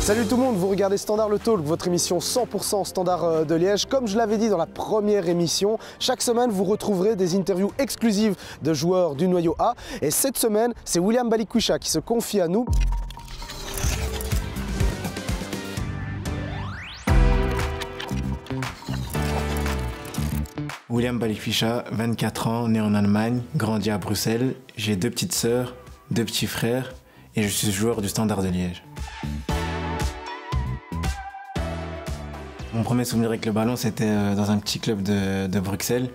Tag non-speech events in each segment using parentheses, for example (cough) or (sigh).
Salut tout le monde, vous regardez Standard Le Talk, votre émission 100% Standard euh, de Liège. Comme je l'avais dit dans la première émission, chaque semaine vous retrouverez des interviews exclusives de joueurs du noyau A. Et cette semaine, c'est William Balikwisha qui se confie à nous. William Balikwisha, 24 ans, né en Allemagne, grandi à Bruxelles. J'ai deux petites sœurs, deux petits frères et je suis joueur du Standard de Liège. Mon premier souvenir avec le ballon, c'était euh, dans un petit club de, Bruxelles,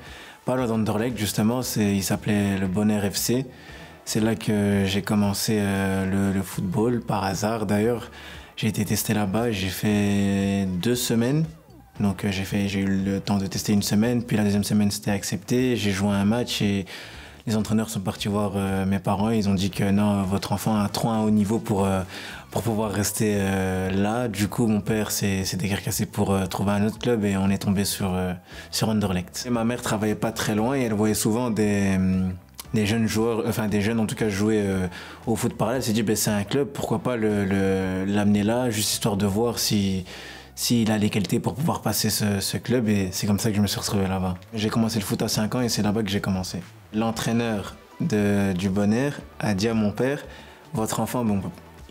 pas loin d'Anderlecht justement, il s'appelait le Bonheur FC. C'est là que j'ai commencé euh, le football, par hasard d'ailleurs. J'ai été testé là-bas, j'ai fait deux semaines. Donc euh, j'ai fait- j'ai eu le temps de tester une semaine, puis la deuxième semaine c'était accepté. J'ai joué un match et les entraîneurs sont partis voir euh, mes parents. Ils ont dit que non, votre enfant a trop un haut niveau pour, euh, pour pouvoir rester là. Du coup, mon père s'est décarcassé pour trouver un autre club et on est tombé sur, sur ma mère travaillait pas très loin et elle voyait souvent des, hum, des jeunes joueurs, enfin des jeunes en tout cas jouer au foot parallèle. Elle s'est dit, ben, c'est un club, pourquoi pas le- le- l'amener là, juste histoire de voir si s'il a les qualités pour pouvoir passer ce, club et c'est comme ça que je me suis retrouvé là-bas. J'ai commencé le foot à 5 ans et c'est là-bas que j'ai commencé. L'entraîneur du Bonheur a dit à mon père, votre enfant,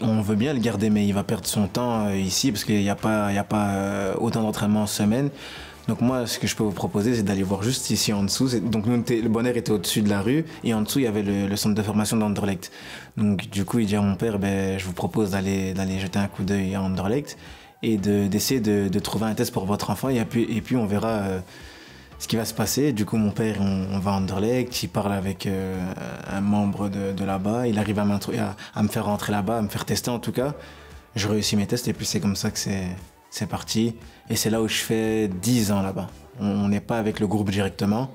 on veut bien le garder mais il va perdre son temps euh, ici parce qu'il n'y a pas, y a pas euh, autant d'entraînement en semaine. Donc moi, ce que je peux vous proposer, c'est d'aller voir juste ici en dessous. Donc nous, le Bonheur était au-dessus de la rue et en dessous, il y avait le, centre de formation d'Anderlecht. Donc du coup, il dit à mon père, ben, je vous propose d'aller jeter un coup d'œil à Anderlecht et de- d'essayer de, de trouver un test pour votre enfant et puis, et puis on verra euh, ce qui va se passer. Du coup, mon père, on, va à Anderlecht, il parle avec euh, un membre de, de là-bas, il arrive à, à, à me faire rentrer là-bas, à me faire tester en tout cas. Je réussis mes tests et puis c'est comme ça que c'est parti. Et c'est là où je fais 10 ans là-bas. On n'est pas avec le groupe directement.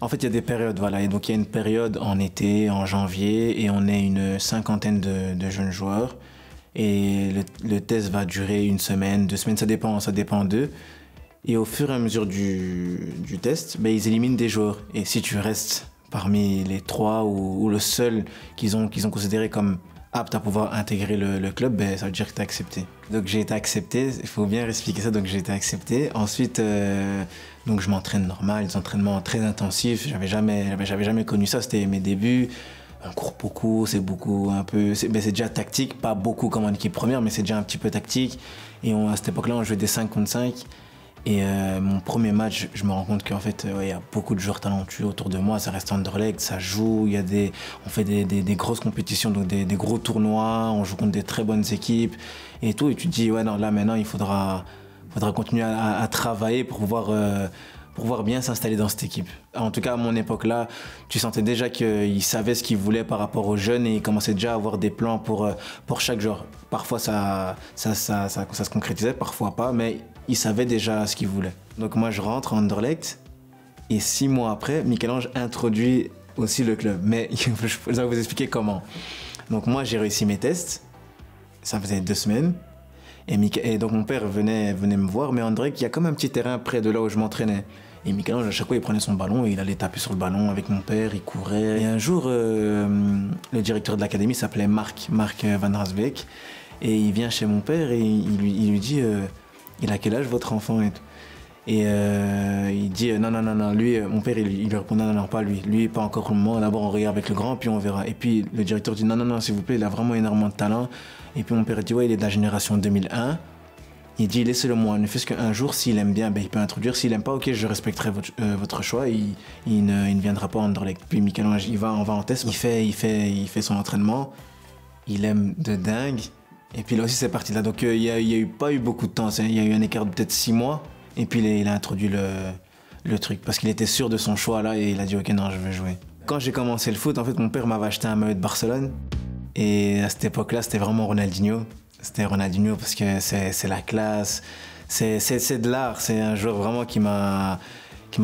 En fait, il y a des périodes, voilà. Et donc, il y a une période en été, en janvier, et on est une cinquantaine de jeunes joueurs. Et le, test va durer une semaine, deux semaines, ça dépend, ça dépend d'eux. Et au fur et à mesure du, test, ben, ils éliminent des joueurs. Et si tu restes parmi les trois ou, le seul qu'ils ont, qu'ils ont considéré comme apte à pouvoir intégrer le, club, ben, ça veut dire que tu accepté. Donc j'ai été accepté, il faut bien expliquer ça, donc j'ai été accepté. Ensuite, euh, donc je m'entraîne normal, des entraînements très intensifs, j'avais jamais, jamais connu ça, c'était mes débuts. On court beaucoup, c'est beaucoup un peu, c'est ben, c'est déjà tactique, pas beaucoup comme en équipe première, mais c'est déjà un petit peu tactique. Et on, à cette époque-là, on jouait des 5 contre 5. Et euh, mon premier match, je me rends compte qu'en fait, euh, il y a beaucoup de joueurs talentueux autour de moi. Ça reste Anderlecht, ça joue. Y a des, on fait des, des- grosses compétitions, donc des, gros tournois. On joue contre des très bonnes équipes et tout. Et tu te dis, ouais, non, là maintenant, il faudra, faudra continuer à, travailler pour pouvoir, euh, pouvoir bien s'installer dans cette équipe. En tout cas, à mon époque-là, tu sentais déjà qu'ils savaient ce qu'ils voulaient par rapport aux jeunes et ils commençaient déjà à avoir des plans pour, euh, pour chaque joueur. Parfois, ça, ça, ça, ça, ça se concrétisait, parfois pas, mais ils savaient déjà ce qu'ils voulaient. Donc moi, je rentre en Anderlecht et six mois après, Michel-Ange introduit aussi le club. Mais (laughs) je vais vous expliquer comment. Donc moi, j'ai réussi mes tests. Ça faisait deux semaines. Et donc mon père venait, venait me voir, mais André, il y a comme un petit terrain près de là où je m'entraînais. Et Michel-Ange, à chaque fois, il prenait son ballon et il allait taper sur le ballon avec mon père, il courait. Et un jour, euh, le directeur de l'académie s'appelait Marc, Marc Van Rasbeek. Et il vient chez mon père et il lui, il lui dit euh, Il a quel âge votre enfant et. Et euh, il dit euh, non, non, non, non, lui, euh, mon père, il, il lui répond non, non, non, pas lui. Lui, pas encore le moment. D'abord, on regarde avec le grand, puis on verra. Et puis le directeur dit non, non, non, s'il vous plaît, il a vraiment énormément de talent. Et puis mon père dit ouais, il est de la génération 2001. Il dit laissez-le moi, ne fût-ce qu'un jour, s'il aime bien, ben, il peut introduire. S'il aime pas, ok, je respecterai votre, euh, votre choix. Il, ne, viendra pas en Anderlecht. Puis Michel-Ange, il va, on va en test. Il fait, il, fait, il fait son entraînement. Il aime de dingue. Et puis là aussi, c'est parti là. Donc euh, il n'y a, eu, pas eu beaucoup de temps. Il y a eu un écart de peut-être six mois. Et puis il a, il a introduit le, le truc. Parce qu'il était sûr de son choix là et il a dit ok, non, je vais jouer. Quand j'ai commencé le foot, en fait, mon père m'avait acheté un maillot de Barcelone. Et à cette époque-là, c'était vraiment Ronaldinho. C'était Ronaldinho parce que c'est la classe, c'est de l'art. C'est un joueur vraiment qui m'a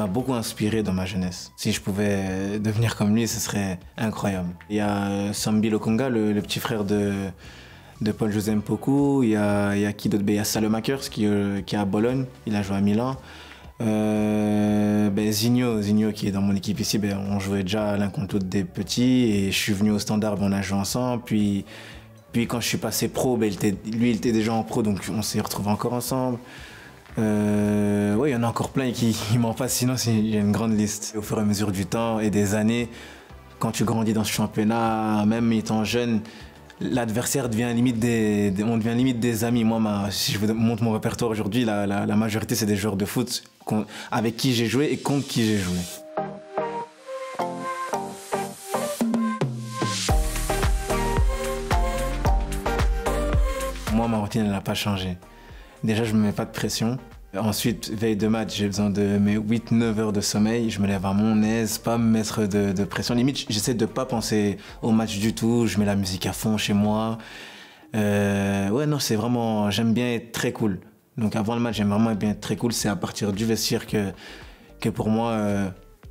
beaucoup inspiré dans ma jeunesse. Si je pouvais devenir comme lui, ce serait incroyable. Il y a Sambi Lokonga, le, petit frère de, de Paul José Mpoku. Il y a, il y a qui d'autre Il y a Salemakers qui, qui est à Bologne. Il a joué à Milan. euh, ben, Zigno, Zigno qui est dans mon équipe ici, ben, on jouait déjà l'un contre l'autre des petits et je suis venu au standard, ben, on a joué ensemble. Puis, puis quand je suis passé pro, ben, il était, lui il était déjà en pro donc on s'est retrouvés encore ensemble. Euh, oui, il y en a encore plein qui, m'en passent, sinon il y a une grande liste. Au fur et à mesure du temps et des années, quand tu grandis dans ce championnat, même étant jeune, l'adversaire devient limite des, on devient limite des amis. Moi, si je vous montre mon répertoire aujourd'hui, la, majorité c'est des joueurs de foot avec qui j'ai joué et contre qui j'ai joué. Elle n'a pas changé. Déjà, je ne me mets pas de pression. Ensuite, veille de match, j'ai besoin de mes 8-9 heures de sommeil. Je me lève à mon aise, pas me mettre de, pression. Limite, j'essaie de pas penser au match du tout. Je mets la musique à fond chez moi. Euh, ouais, non, c'est vraiment. J'aime bien être très cool. Donc avant le match, j'aime vraiment bien être très cool. C'est à partir du vestiaire que, que pour moi, euh,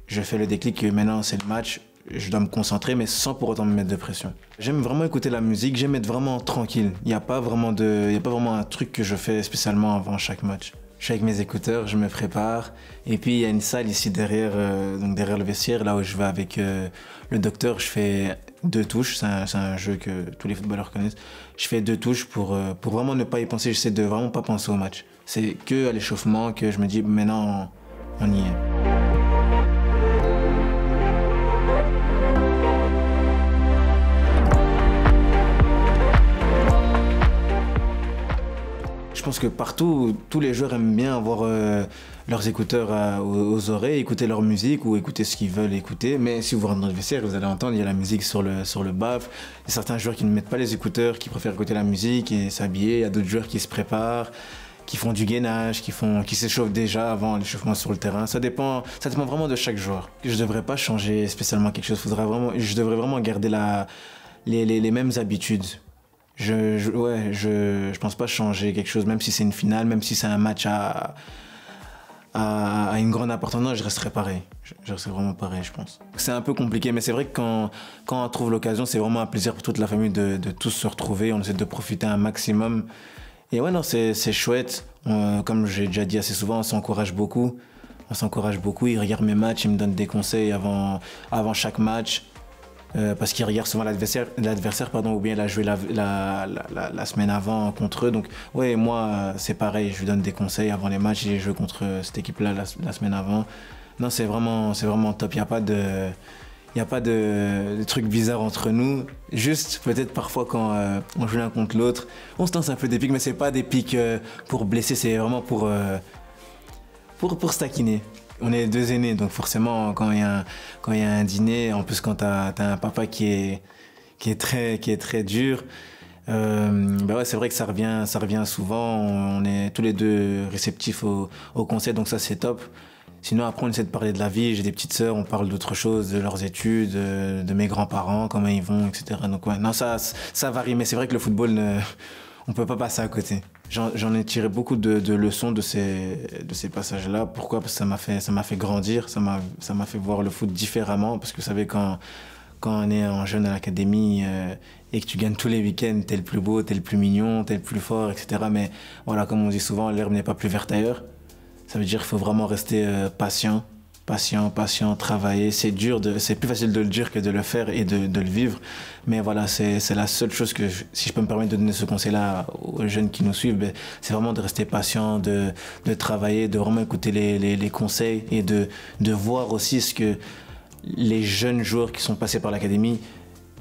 je fais le déclic que maintenant c'est le match. Je dois me concentrer, mais sans pour autant me mettre de pression. J'aime vraiment écouter la musique, j'aime être vraiment tranquille. Il n'y a, pas vraiment de, a pas vraiment un truc que je fais spécialement avant chaque match. Je suis avec mes écouteurs, je me prépare. Et puis il y a une salle ici derrière, euh, donc derrière le vestiaire, là où je vais avec euh, le docteur. Je fais deux touches, c'est un, jeu que tous les footballeurs connaissent. Je fais deux touches pour, euh, pour vraiment ne pas y penser. J'essaie de vraiment pas penser au match. C'est que à l'échauffement que je me dis maintenant on y est. pense que partout, tous les joueurs aiment bien avoir euh, leurs écouteurs aux, oreilles, écouter leur musique ou écouter ce qu'ils veulent écouter. Mais si vous rentrez dans le vestiaire, vous allez entendre, il y a la musique sur le, sur le baf. Il y a certains joueurs qui ne mettent pas les écouteurs, qui préfèrent écouter la musique et s'habiller. Il y a d'autres joueurs qui se préparent qui font du gainage, qui, font, qui s'échauffent déjà avant l'échauffement sur le terrain. Ça dépend, ça dépend vraiment de chaque joueur. Je ne devrais pas changer spécialement quelque chose. Je devrais vraiment garder les, les, les mêmes habitudes je, je, ouais, je, je pense pas changer quelque chose, même si c'est une finale, même si c'est un match à, à, une grande importance, non, je resterai pareil. Je, je resterai vraiment pareil, je pense. C'est un peu compliqué, mais c'est vrai que quand, quand on trouve l'occasion, c'est vraiment un plaisir pour toute la famille de, de, tous se retrouver. On essaie de profiter un maximum. Et ouais, non, c'est chouette. comme j'ai déjà dit assez souvent, on s'encourage beaucoup. On s'encourage beaucoup. Il regarde mes matchs, il me donne des conseils avant, avant chaque match. Euh, parce qu'il regarde souvent l'adversaire, l'adversaire pardon, ou bien il a joué la, la, semaine avant contre eux. Donc, ouais, moi, c'est pareil, je lui donne des conseils avant les matchs. J'ai joué contre cette équipe-là la, semaine avant. Non, c'est vraiment, c'est vraiment top. Il n'y a pas de. Il n'y a pas de, trucs bizarres entre nous. Juste, peut-être parfois quand euh, on joue l'un contre l'autre, on se lance un peu des pics, mais c'est pas des pics euh, pour blesser, c'est vraiment pour, pour, pour. On est deux aînés, donc forcément, quand il y a un, dîner, en plus quand tu as, un papa qui est, très, dur, euh, bah ouais, c'est vrai que ça revient, ça revient souvent. On est tous les deux réceptifs au, au conseil, donc ça c'est top. Sinon, après, on essaie de parler de la vie. J'ai des petites sœurs, on parle d'autres choses, de leurs études, de, mes grands-parents, comment ils vont, etc. Donc, ouais, non, ça, ça varie, mais c'est vrai que le football, ne, on peut pas passer à côté. J'en ai tiré beaucoup de, leçons de ces, passages-là. Pourquoi? Parce que ça m'a fait, fait grandir, ça m'a fait voir le foot différemment. Parce que vous savez, quand, quand on est un jeune à l'académie euh, et que tu gagnes tous les week-ends, t'es le plus beau, t'es le plus mignon, t'es le plus fort, etc. Mais voilà, comme on dit souvent, l'herbe n'est pas plus verte ailleurs. Ça veut dire qu'il faut vraiment rester euh, patient, patient, patient, travailler. C'est dur, c'est plus facile de le dire que de le faire et de, le vivre. Mais voilà, c'est la seule chose que, si je peux me permettre de donner ce conseil-là aux jeunes qui nous suivent, ben, c'est vraiment de rester patient, de, de, travailler, de vraiment écouter les, les, les, conseils et de, de voir aussi ce que les jeunes joueurs qui sont passés par l'académie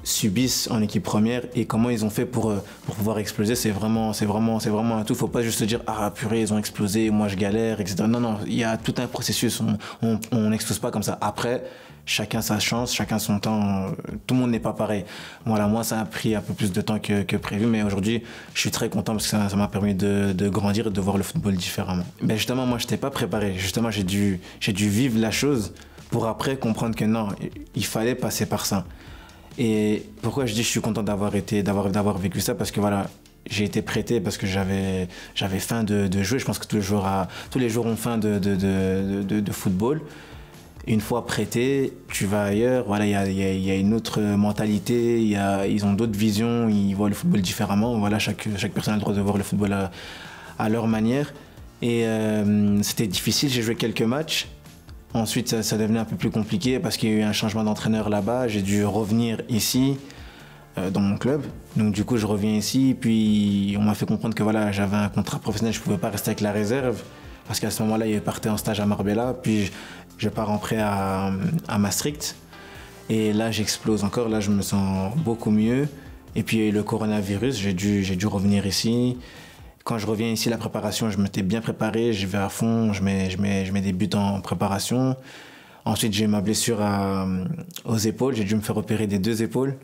subissent en équipe première et comment ils ont fait pour, euh, pour pouvoir exploser, c'est vraiment, c'est vraiment, c'est vraiment un tout. Faut pas juste se dire ah purée ils ont explosé, moi je galère, etc. Non non, il y a tout un processus. On n'explose pas comme ça. Après, chacun sa chance, chacun son temps. Tout le monde n'est pas pareil. Voilà, moi ça a pris un peu plus de temps que, que prévu, mais aujourd'hui je suis très content parce que ça m'a permis de, de, grandir et de voir le football différemment. Ben justement, moi je n'étais pas préparé. Justement, j'ai dû, j'ai dû vivre la chose pour après comprendre que non, il fallait passer par ça. Et pourquoi je dis je suis content d'avoir été, d'avoir, d'avoir vécu ça? Parce que voilà, j'ai été prêté parce que j'avais, j'avais faim de, jouer. Je pense que tous les jours, tous les jours ont faim de, de, de, football. Une fois prêté, tu vas ailleurs. Voilà, il y a, y a, une autre mentalité. Y a, ils ont d'autres visions. Ils voient le football différemment. Voilà, chaque, chaque personne a le droit de voir le football à, à leur manière. Et euh, c'était difficile, j'ai joué quelques matchs. Ensuite, ça, ça, devenait un peu plus compliqué parce qu'il y a eu un changement d'entraîneur là-bas. J'ai dû revenir ici, euh, dans mon club. Donc du coup, je reviens ici. Puis on m'a fait comprendre que voilà, j'avais un contrat professionnel, je ne pouvais pas rester avec la réserve. Parce qu'à ce moment-là, il partait en stage à Marbella. Puis je pars en prêt à, à Maastricht. Et là, j'explose encore. Là, je me sens beaucoup mieux. Et puis le coronavirus, j'ai dû, j'ai dû revenir ici. Quand je reviens ici, la préparation, je m'étais bien préparé, j'y vais à fond, je mets, je, mets, je mets des buts en préparation. Ensuite, j'ai ma blessure à, aux épaules, j'ai dû me faire opérer des deux épaules.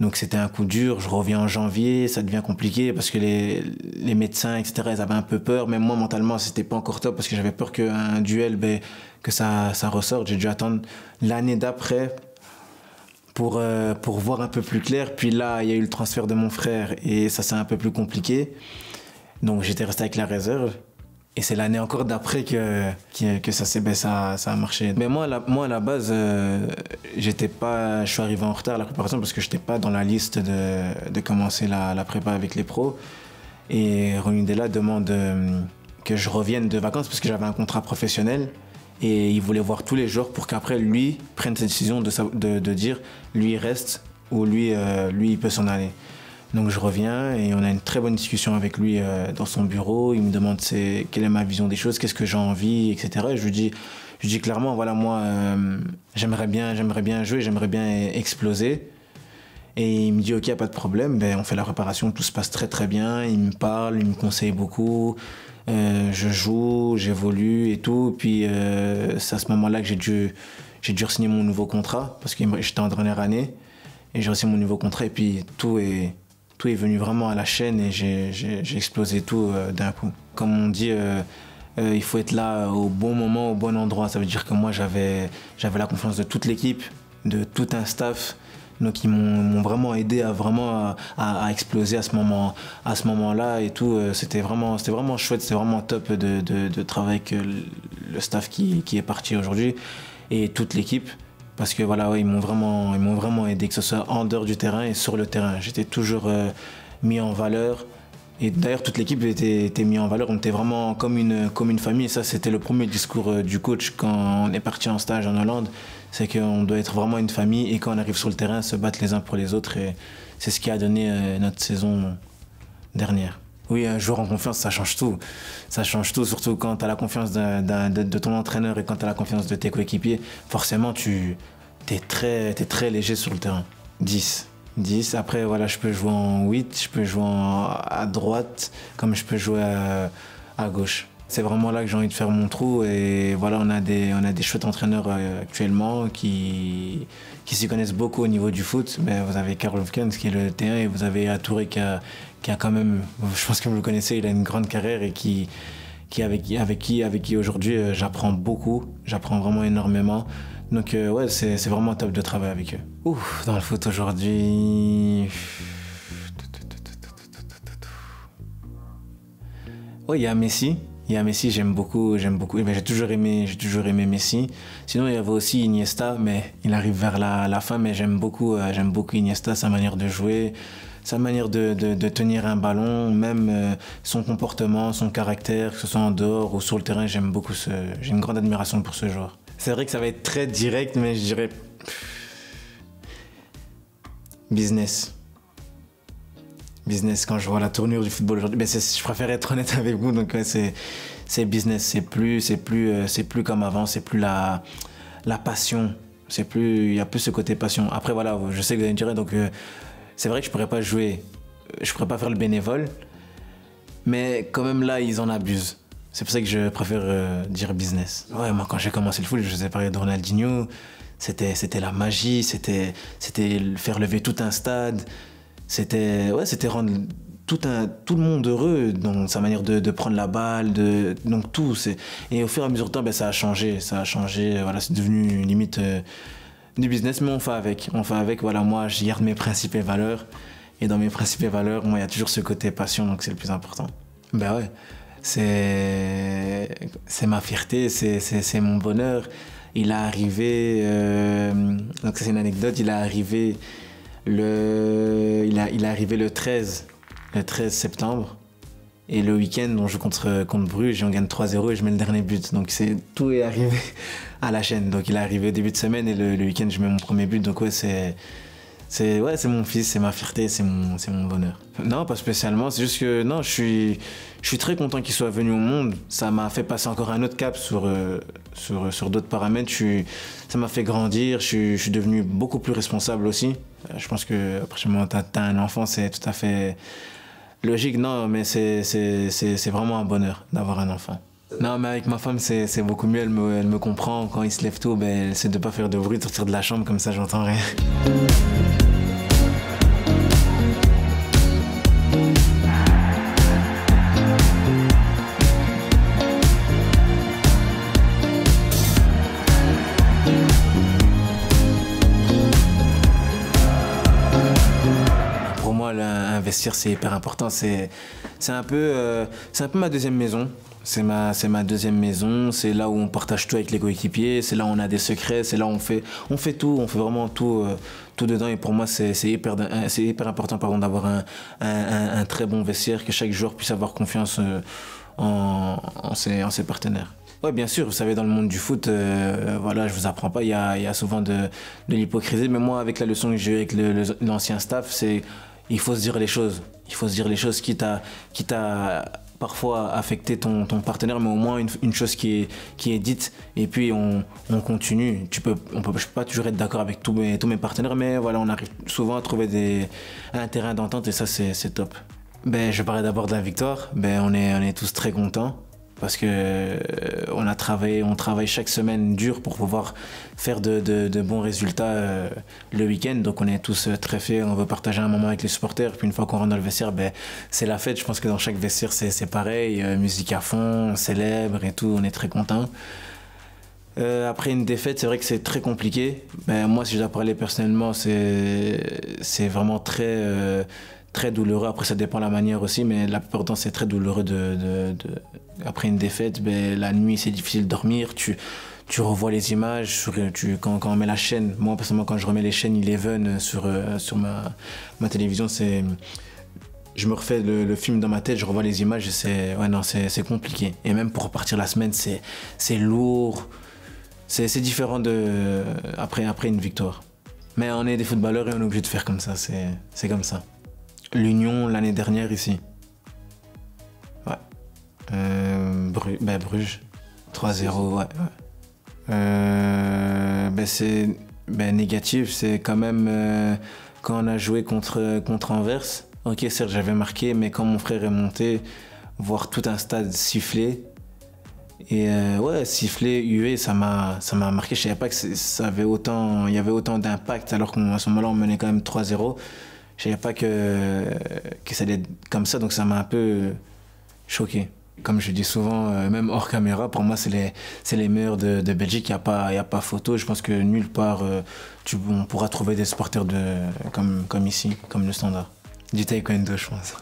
Donc c'était un coup dur, je reviens en janvier, ça devient compliqué parce que les, les médecins, etc., ils avaient un peu peur. Même moi, mentalement, c'était pas encore top parce que j'avais peur qu'un duel, ben, que ça, ça ressorte. J'ai dû attendre l'année d'après pour, euh, pour voir un peu plus clair. Puis là, il y a eu le transfert de mon frère et ça, c'est un peu plus compliqué. Donc j'étais resté avec la réserve. Et c'est l'année encore d'après que, que, ça, ben, ça, ça a marché. Mais moi, moi à la base, euh, pas, je suis arrivé en retard à la préparation parce que je n'étais pas dans la liste de, de commencer la, la, prépa avec les pros. Et Ronidella demande euh, que je revienne de vacances parce que j'avais un contrat professionnel. Et il voulait voir tous les jours pour qu'après, lui prenne cette décision de, de, de, dire lui il reste ou lui, euh, lui il peut s'en aller. Donc je reviens et on a une très bonne discussion avec lui euh, dans son bureau. Il me demande c'est, quelle est ma vision des choses, qu'est-ce que j'ai envie, etc. Et je lui dis, je lui dis clairement, voilà, moi, euh, j'aimerais bien, j'aimerais bien jouer, j'aimerais bien exploser. Et il me dit, ok, pas de problème, ben, on fait la réparation, tout se passe très très bien. Il me parle, il me conseille beaucoup. Euh, je joue, j'évolue et tout. Puis euh, c'est à ce moment-là que j'ai dû, j'ai dû signer mon nouveau contrat parce que j'étais en dernière année. Et j'ai reçu mon nouveau contrat et puis tout est, tout est venu vraiment à la chaîne et j'ai explosé tout euh, d'un coup. Comme on dit, euh, euh, il faut être là au bon moment, au bon endroit. Ça veut dire que moi, j'avais la confiance de toute l'équipe, de tout un staff. Donc ils m'ont vraiment aidé à vraiment à, exploser à ce moment à ce moment-là et tout. C'était vraiment c'était vraiment chouette, c'était vraiment top de, de, de, travailler avec le staff qui, qui est parti aujourd'hui et toute l'équipe parce que voilà, ils m'ont vraiment, ils m'ont vraiment aidé, que ce soit en dehors du terrain et sur le terrain. J'étais toujours euh, mis en valeur. Et d'ailleurs, toute l'équipe était, était mise en valeur. On était vraiment comme une, comme une famille. Et ça, c'était le premier discours euh, du coach quand on est parti en stage en Hollande. C'est qu'on doit être vraiment une famille et quand on arrive sur le terrain, se battre les uns pour les autres. Et c'est ce qui a donné euh, notre saison dernière. Oui, un joueur en confiance, ça change tout. Ça change tout, surtout quand tu as la confiance de, ton entraîneur et quand tu as la confiance de tes coéquipiers. Forcément, tu es très, très léger sur le terrain. 10. 10. Après, voilà, je peux jouer en 8, je peux jouer en, à droite, comme je peux jouer à, gauche. C'est vraiment là que j'ai envie de faire mon trou et voilà, on a des, on a des chouettes entraîneurs euh, actuellement qui, qui s'y connaissent beaucoup au niveau du foot. Mais vous avez Karl Hofkens qui est le T1 et vous avez Atouré qui a, qui a quand même, je pense que vous le connaissez, il a une grande carrière et qui, qui avec, avec qui, avec qui aujourd'hui euh, j'apprends beaucoup, j'apprends vraiment énormément. Donc euh, ouais, c'est vraiment top de travailler avec eux. Ouf, dans le foot aujourd'hui... Oui, il y a Messi. Il y a Messi, j'aime beaucoup, j'aime beaucoup. J'ai toujours aimé, j'ai toujours aimé Messi. Sinon, il y avait aussi Iniesta, mais il arrive vers la, la fin. Mais j'aime beaucoup, euh, j'aime beaucoup Iniesta, sa manière de jouer, sa manière de, de, tenir un ballon, même euh, son comportement, son caractère, que ce soit en dehors ou sur le terrain, j'aime beaucoup ce. J'ai une grande admiration pour ce joueur. C'est vrai que ça va être très direct, mais je dirais. Business. Business, quand je vois la tournure du football aujourd'hui, ben je préfère être honnête (laughs) avec vous, donc ouais, c'est business, c'est plus, plus, euh, plus comme avant, c'est plus la, la passion, il y a plus ce côté passion. Après voilà, je sais que vous allez me dire, donc euh, c'est vrai que je pourrais pas jouer, je pourrais pas faire le bénévole, mais quand même là, ils en abusent. C'est pour ça que je préfère euh, dire business. Ouais, moi quand j'ai commencé le foot, je vous ai parlé de Ronaldinho, c'était c'était la magie, c'était faire lever tout un stade, c'était ouais, c'était rendre tout, un, tout le monde heureux dans sa manière de, de prendre la balle, de, donc tout. Et au fur et à mesure du temps, ben, ça a changé. Ça a changé. Voilà, c'est devenu limite euh, du business, mais on fait avec. On fait avec. Voilà, moi, je garde mes principes et valeurs. Et dans mes principes et valeurs, moi, il y a toujours ce côté passion, donc c'est le plus important. Ben ouais, c'est, ma fierté, c'est, mon bonheur. Il est arrivé, euh, donc c'est une anecdote, il est arrivé le, il, a, il arrivé le 13, le 13 septembre. Et le week-end, on joue contre, contre Bruges et on gagne 3-0 et je mets le dernier but. Donc c'est tout est arrivé à la chaîne. Donc il est arrivé début de semaine et le, week-end, je mets mon premier but. Donc ouais, c'est c'est ouais, mon fils, c'est ma fierté, c'est mon, mon bonheur. Non, pas spécialement. C'est juste que non, je suis, je suis très content qu'il soit venu au monde. Ça m'a fait passer encore un autre cap sur, euh, sur, sur d'autres paramètres. Ça m'a fait grandir. Je suis, je suis, devenu beaucoup plus responsable aussi. Euh, je pense que après tu as, un enfant, c'est tout à fait logique. Non, mais c'est vraiment un bonheur d'avoir un enfant. Non, mais avec ma femme, c'est, beaucoup mieux. Elle me, elle me comprend. Quand il se lève tôt, ben, c'est de pas faire de bruit, de sortir de la chambre, comme ça, j'entends rien. investir, c'est hyper important. C'est, un euh, c'est un peu ma deuxième maison. C'est ma, c'est ma deuxième maison. C'est là où on partage tout avec les coéquipiers. C'est là où on a des secrets. C'est là où on fait, on fait tout. On fait vraiment tout, euh, tout dedans. Et pour moi, c'est, hyper, c'est hyper important, pardon, d'avoir un, un, très bon vestiaire, que chaque joueur puisse avoir confiance euh, en, en ses partenaires. Oui, bien sûr, vous savez, dans le monde du foot, euh, voilà, je vous apprends pas, il y a, y a, souvent de, de l'hypocrisie, mais moi, avec la leçon que j'ai eue avec l'ancien staff, c'est il faut se dire les choses. Il faut se dire les choses, quitte à, quitte à parfois affecter ton, ton, partenaire, mais au moins une, une, chose qui est, qui est dite, et puis on, on continue. Tu peux, on peut, pas toujours être d'accord avec tous mes, tous mes partenaires, mais voilà, on arrive souvent à trouver des, un terrain d'entente, et ça, c'est top. Ben, je parlais d'abord de la victoire. Ben, on, est, on est tous très contents parce que euh, on a travaillé, on travaille chaque semaine dur pour pouvoir faire de, bons résultats euh, le week-end. Donc on est tous euh, très fiers, on veut partager un moment avec les supporters. Puis une fois qu'on rentre dans le vestiaire, ben, c'est la fête. Je pense que dans chaque vestiaire c'est pareil, musique à fond, on célèbre et tout, on est très content. Après une défaite, c'est vrai que c'est très compliqué. Ben, moi, si je dois parler personnellement, c'est vraiment très très douloureux. Après, ça dépend de la manière aussi, mais la plupart du c'est très douloureux. De, de, Après une défaite, ben, la nuit, c'est difficile de dormir. Tu, tu revois les images. Tu, quand, on met la chaîne, moi, personnellement, quand je remets les chaînes Eleven sur, euh, sur ma, ma télévision, c'est. Je me refais le, film dans ma tête, je revois les images c'est ouais, non, c'est compliqué. Et même pour repartir la semaine, c'est lourd. C'est différent de, après, après une victoire. Mais on est des footballeurs et on est obligé de faire comme ça, c'est comme ça l'Union l'année dernière ici. Ouais. Euh, ben, Bruges. 3-0, ouais. Euh, ben c'est ben, négatif, c'est quand même euh, quand on a joué contre, contre Anvers. Ok, certes, j'avais marqué, mais quand mon frère est monté, voir tout un stade siffler. Et ouais, siffler, huer, ça m'a marqué. Je savais pas que il y avait autant d'impact alors qu'à ce moment-là, on menait quand même 3-0 je savais pas que, que ça allait être comme ça, donc ça m'a un peu choqué. Comme je dis souvent, euh, même hors caméra, pour moi, c'est les, les meilleurs de, de Belgique. Il n'y a, pas, a pas photo. Je pense que nulle part, euh, tu, on pourra trouver des supporters de, comme, comme ici, comme le standard. Du taekwondo, je pense.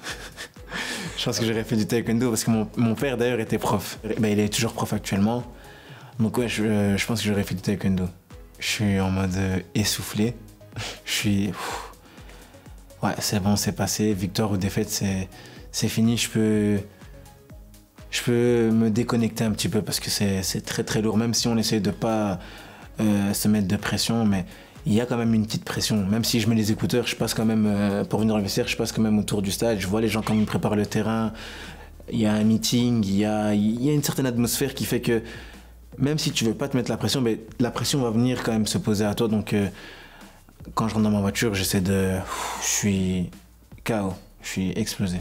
(laughs) je pense que j'aurais fait du taekwondo parce que mon, mon père, d'ailleurs, était prof. Ben, il est toujours prof actuellement. Donc, ouais, je, je pense que j'aurais fait du taekwondo. Je suis en mode essoufflé. (laughs) je suis. Ouais, c'est bon, c'est passé, victoire ou défaite, c'est fini, je peux, je peux me déconnecter un petit peu parce que c'est très très lourd, même si on essaie de pas euh, se mettre de pression, mais il y a quand même une petite pression. Même si je mets les écouteurs, je passe quand même, euh, pour venir au vestiaire, je passe quand même autour du stade, je vois les gens quand ils préparent le terrain, il y a un meeting, il y a, il y a une certaine atmosphère qui fait que même si tu veux pas te mettre la pression, mais la pression va venir quand même se poser à toi, donc... Euh, quand je rentre dans ma voiture, j'essaie de. Je suis KO, je suis explosé.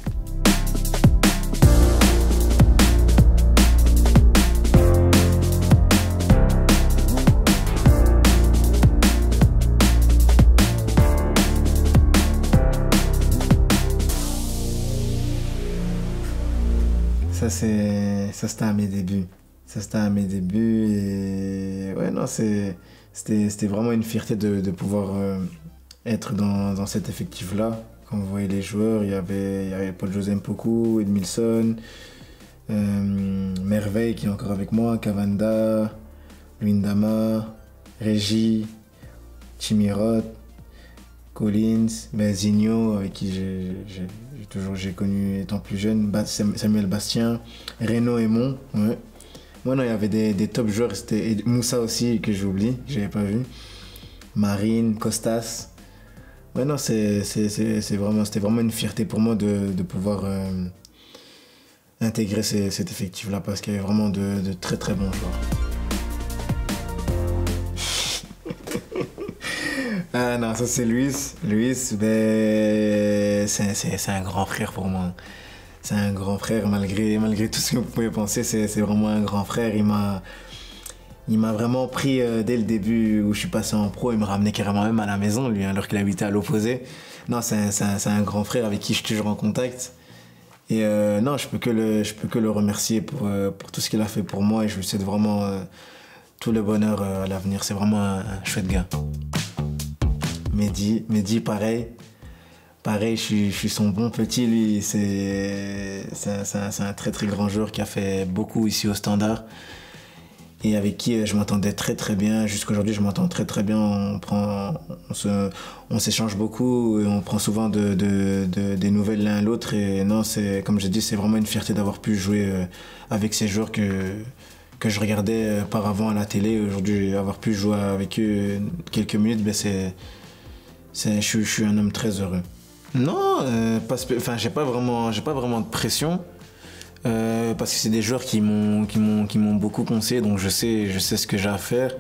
Ça, c'est. Ça, c'était à mes débuts. Ça, c'était à mes débuts. Et. Ouais, non, c'est c'était vraiment une fierté de, de pouvoir euh, être dans, dans, cet effectif-là. Quand vous voyez les joueurs, il y avait, Paul-José Mpoku, Edmilson, euh, Merveille qui est encore avec moi, Cavanda, Luindama, Régie, Chimirot. Collins, ben Zigno, avec qui j'ai toujours connu étant plus jeune, Samuel Bastien, Renaud Aymon. Moi, non, il y avait des, des top joueurs. C'était Moussa aussi, que j'oublie, je n'avais pas vu. Marine, Costas. Ouais, non, vraiment, c'était vraiment une fierté pour moi de, de pouvoir euh, intégrer cet effectif-là parce qu'il y avait vraiment de, de très très bons joueurs. (laughs) Ah non, ça c'est Luis. Luis, ben, c'est un grand frère pour moi. C'est un grand frère, malgré, malgré tout ce que vous pouvez penser, c'est vraiment un grand frère. Il m'a il m'a vraiment pris euh, dès le début où je suis passé en pro. Il me ramenait carrément même à la maison, lui, alors qu'il habitait à l'opposé. Non, c'est un, un, grand frère avec qui je suis toujours en contact. Et euh, non, je peux que le, je peux que le remercier pour, euh, pour tout ce qu'il a fait pour moi et je lui souhaite vraiment tout le bonheur à l'avenir. C'est vraiment un chouette gars. Mehdi, Mehdi pareil. Pareil, je suis, son bon petit, lui. C'est un, très très grand joueur qui a fait beaucoup ici au Standard et avec qui euh, je m'entendais très très bien. Jusqu'aujourd'hui, je m'entends très très bien. On s'échange beaucoup et on prend souvent de, de, des nouvelles l'un à l'autre. Et non, c'est comme je dis, c'est vraiment une fierté d'avoir pu jouer euh, avec ces joueurs que je regardais euh, auparavant à la télé. Aujourd'hui, avoir pu jouer avec eux quelques minutes, ben c'est je, suis un homme très heureux. Non, euh, enfin, j'ai pas vraiment, pas vraiment de pression. Euh, parce que c'est des joueurs qui m'ont qui m'ont beaucoup conseillé donc je sais je sais ce que j'ai à faire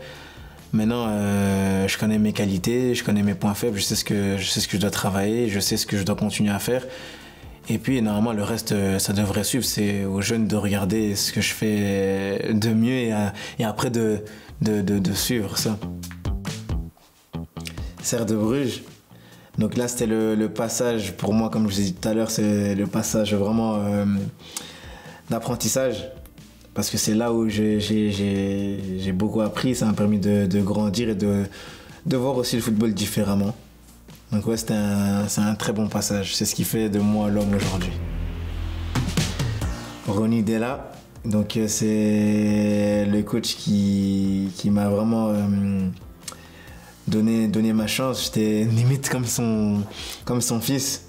maintenant euh, je connais mes qualités je connais mes points faibles je sais ce que je sais ce que je dois travailler je sais ce que je dois continuer à faire et puis normalement le reste ça devrait suivre c'est aux jeunes de regarder ce que je fais de mieux et, après de, de de suivre ça Serre de Bruges. Donc là, c'était le, passage, pour moi, comme je vous ai dit tout à l'heure, c'est le passage vraiment euh, d'apprentissage. Parce que c'est là où j'ai beaucoup appris, ça m'a permis de, grandir et de, voir aussi le football différemment. Donc ouais, c'est un, très bon passage. C'est ce qui fait de moi l'homme aujourd'hui. Ronnie Della, donc euh, c'est le coach qui, qui m'a vraiment... Euh, donner, donner ma chance. J'étais limite comme son, comme son fils.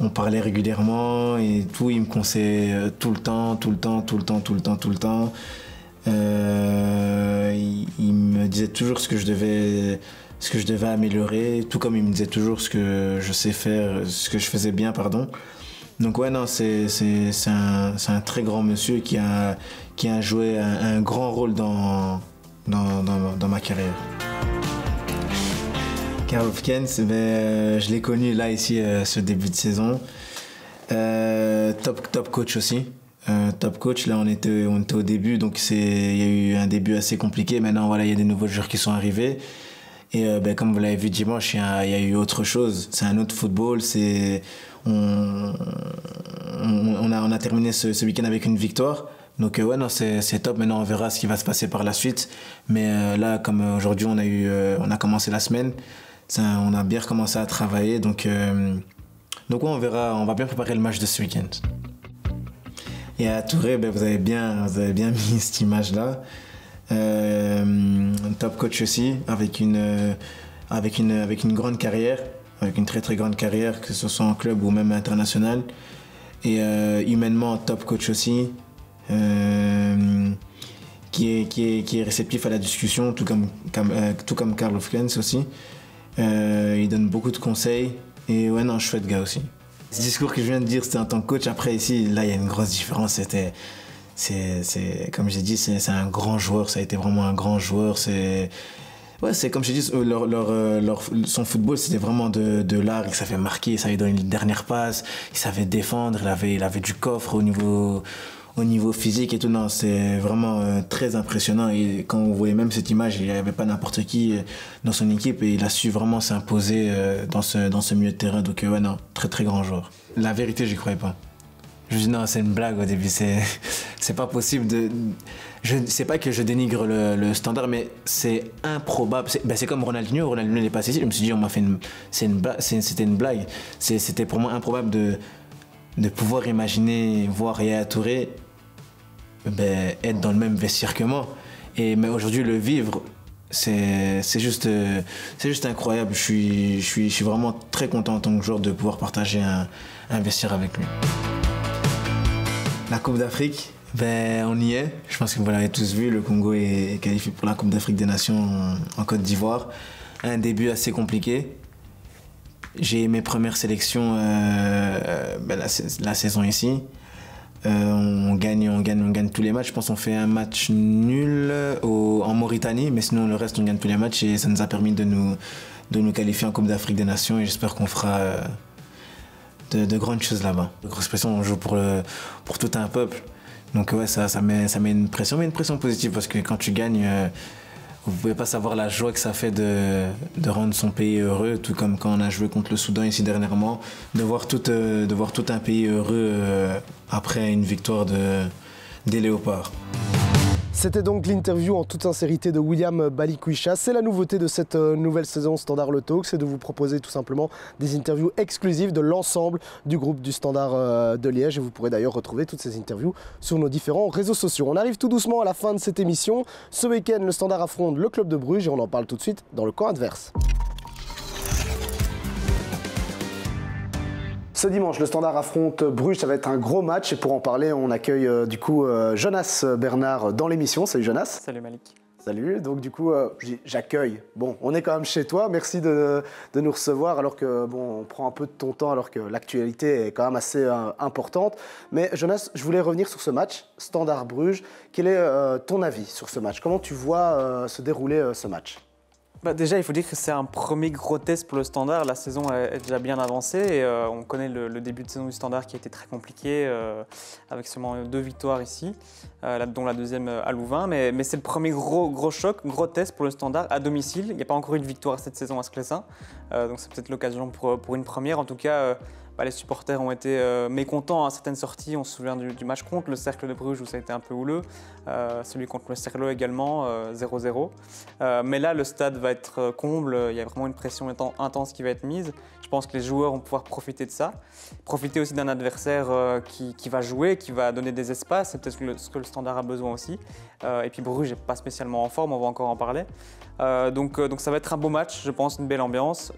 On parlait régulièrement et tout. Il me conseillait euh, tout le temps, tout le temps, tout le temps, tout le temps, tout le temps. Euh, il, me disait toujours ce que je devais ce que je devais améliorer, tout comme il me disait toujours ce que je sais faire, ce que je faisais bien, pardon. Donc ouais, non, c'est, un, un, très grand monsieur qui a, qui a joué un, grand rôle dans, dans, dans ma carrière. Euh, je l'ai connu là ici euh, ce début de saison. Euh, top, top coach aussi. top coach, là on était, on était au début, donc il y a eu un début assez compliqué. Maintenant, voilà, il y a des nouveaux joueurs qui sont arrivés. Et ben, comme vous l'avez vu dimanche, il y, a, eu autre chose. C'est un autre football. On, a, terminé ce, week-end avec une victoire. Donc ouais, non, c'est top. Maintenant, on verra ce qui va se passer par la suite. Mais là, comme aujourd'hui, on a commencé la semaine on a bien recommencé à travailler. Donc, euh, donc on verra, on va bien préparer le match de ce week-end. Et à Touré, ben, vous, avez bien, vous avez bien (laughs) mis cette image-là. Euh, top coach aussi, avec une, avec, une, avec une grande carrière, avec une très très grande carrière, que ce soit en club ou même international. Et euh, humainement, top coach aussi. qui est, qui, est, qui est réceptif à la discussion, tout comme, comme tout comme aussi. Euh, il donne beaucoup de conseils. Et ouais, non, chouette gars aussi. Ce discours que je viens de dire, c'était en tant que coach. Après, ici, là, il y a une grosse différence. C'était. C'est, comme j'ai dit, c'est, un grand joueur. Ça a été vraiment un grand joueur. C'est. Ouais, c'est comme je dis, leur, leur, euh, leur, son football, c'était vraiment de, de l'art. Il savait marquer, il savait donner une dernière passe, il savait défendre, il avait, il avait du coffre au niveau, au niveau physique et tout. Non, c'est vraiment euh, très impressionnant. Et quand vous voyez même cette image, il n'y avait pas n'importe qui euh, dans son équipe et il a su vraiment s'imposer euh, dans, ce, dans ce milieu de terrain. Donc, ouais, non, très très grand joueur. La vérité, j'y croyais pas. Je me dis non, c'est une blague au début, c'est, (laughs) c'est pas possible de. Je sais pas que je dénigre le, standard, mais c'est improbable. C'est, ben comme Ronaldinho, Ronaldinho n'est pas ici. Je me suis dit, on m'a fait une. C'est une c'était une blague. c'était pour moi improbable de, de pouvoir imaginer voir Yaya Touré ben, être dans le même vestiaire que moi. Et, mais aujourd'hui, le vivre, c'est juste, c'est juste incroyable. Je suis, je, suis, je suis vraiment très content en tant que joueur de pouvoir partager un, un vestiaire avec lui. La Coupe d'Afrique, ben, on y est. Je pense que vous l'avez tous vu, le Congo est qualifié pour la Coupe d'Afrique des Nations en, Côte d'Ivoire. Un début assez compliqué. J'ai mes premières sélections euh, ben, la, saison ici. Euh, on, gagne, on, gagne, on gagne tous les matchs. Je pense qu'on fait un match nul en Mauritanie, mais sinon le reste, on gagne tous les matchs et ça nous a permis de nous, de nous qualifier en Coupe d'Afrique des Nations et j'espère qu'on fera euh, de, grandes choses là-bas. Grosse pression, on joue pour, pour tout un peuple. Donc ouais, ça, ça, met, ça met une pression, mais une pression positive parce que quand tu gagnes, euh, vous pouvez pas savoir la joie que ça fait de, de, rendre son pays heureux, tout comme quand on a joué contre le Soudan ici dernièrement, de voir tout, euh, de voir tout un pays heureux euh, après une victoire de, des Léopards. C'était donc l'interview en toute sincérité de William Balikwisha. C'est la nouveauté de cette euh, nouvelle saison Standard Le Talk, c'est de vous proposer tout simplement des interviews exclusives de l'ensemble du groupe du Standard euh, de Liège. Et vous pourrez d'ailleurs retrouver toutes ces interviews sur nos différents réseaux sociaux. On arrive tout doucement à la fin de cette émission. Ce week-end, le Standard affronte le club de Bruges et on en parle tout de suite dans le camp adverse. Ce dimanche, le Standard affronte Bruges, ça va être un gros match et pour en parler, on accueille euh, du coup euh, Jonas Bernard dans l'émission. Salut Jonas. Salut Malik. Salut, donc du coup, euh, j'accueille. Bon, on est quand même chez toi, merci de, nous recevoir alors que, bon, on prend un peu de ton temps alors que l'actualité est quand même assez importante. Mais Jonas, je voulais revenir sur ce match, Standard Bruges. Quel est ton avis sur ce match? Comment tu vois se dérouler ce match? Bah, déjà, il faut dire que c'est un premier gros test pour le standard. La saison est déjà bien avancée et euh, on connaît le, début de saison du standard qui a été très compliqué, euh, avec seulement deux victoires ici, euh, dont la deuxième à Louvain. Mais, c'est le premier gros, gros choc, gros test pour le standard à domicile. Il n'y a pas encore eu de victoire cette saison à Sclessin, donc c'est peut-être l'occasion pour, pour, une première. En tout cas, les supporters ont été euh, mécontents à certaines sorties. On se souvient du, match contre le Cercle de Bruges où ça a été un peu houleux. Euh, celui contre le Cercle également, 0-0. Euh, mais là, le stade va être comble. Il y a vraiment une pression intense qui va être mise. Je pense que les joueurs vont pouvoir profiter de ça. Profiter aussi d'un adversaire qui, va jouer, qui va donner des espaces. C'est peut-être ce que le standard a besoin aussi. et puis Bruges n'est pas spécialement en forme, on va encore en parler. donc, donc ça va être un beau match, je pense, une belle ambiance.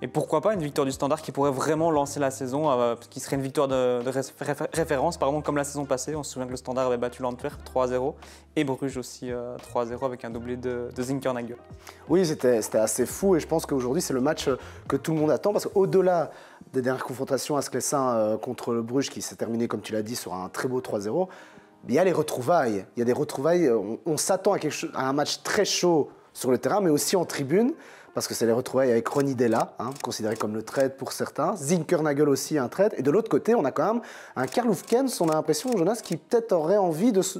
Et pourquoi pas une victoire du Standard qui pourrait vraiment lancer la saison, euh, qui serait une victoire de, référence, pardon, comme la saison passée. On se souvient que le Standard avait battu l'Antwerp 3-0 et Bruges aussi 3-0 euh, avec un doublé de, de Zinkernagel. Oui, c'était assez fou et je pense qu'aujourd'hui c'est le match que tout le monde attend parce qu'au-delà des dernières confrontations à Sclessin euh, contre le Bruges qui s'est terminé, comme tu l'as dit, sur un très beau 3-0, il y a les retrouvailles. Il y a des retrouvailles. On, s'attend à, à un match très chaud sur le terrain, mais aussi en tribune parce que c'est les retrouvailles avec Ronnie Della, hein, considéré comme le trade pour certains. Zinkernagel aussi un trade. Et de l'autre côté, on a quand même un Karl Hufkens, on a l'impression, Jonas, qui peut-être aurait envie de se,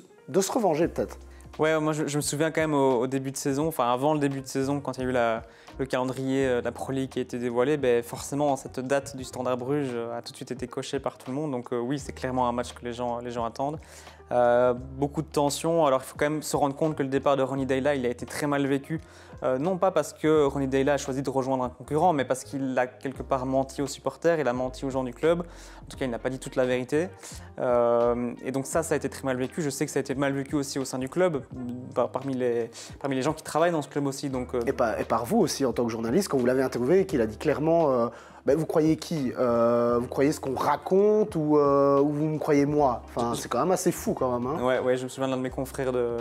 revenger, peut-être. Ouais, moi je, me souviens quand même au, début de saison, enfin avant le début de saison, quand il y a eu le calendrier de la Pro League qui a été dévoilé, ben forcément cette date du Standard Bruges a tout de suite été cochée par tout le monde. Donc euh, oui, c'est clairement un match que les gens, attendent. Euh, beaucoup de tensions. Alors il faut quand même se rendre compte que le départ de Ronnie Dayla, il a été très mal vécu. Euh, non pas parce que Ronnie Dayla a choisi de rejoindre un concurrent, mais parce qu'il a quelque part menti aux supporters, il a menti aux gens du club. En tout cas, il n'a pas dit toute la vérité. Euh, et donc ça, ça a été très mal vécu. Je sais que ça a été mal vécu aussi au sein du club, parmi, les, parmi les gens qui travaillent dans ce club aussi. Donc, et, par, et par vous aussi en tant que journaliste, quand vous l'avez interviewé, qu'il a dit clairement bah, vous croyez qui euh, Vous croyez ce qu'on raconte euh, ou, vous me croyez moi? Enfin, c'est quand même assez fou quand même. Hein. ouais, ouais, je me souviens d'un de mes confrères de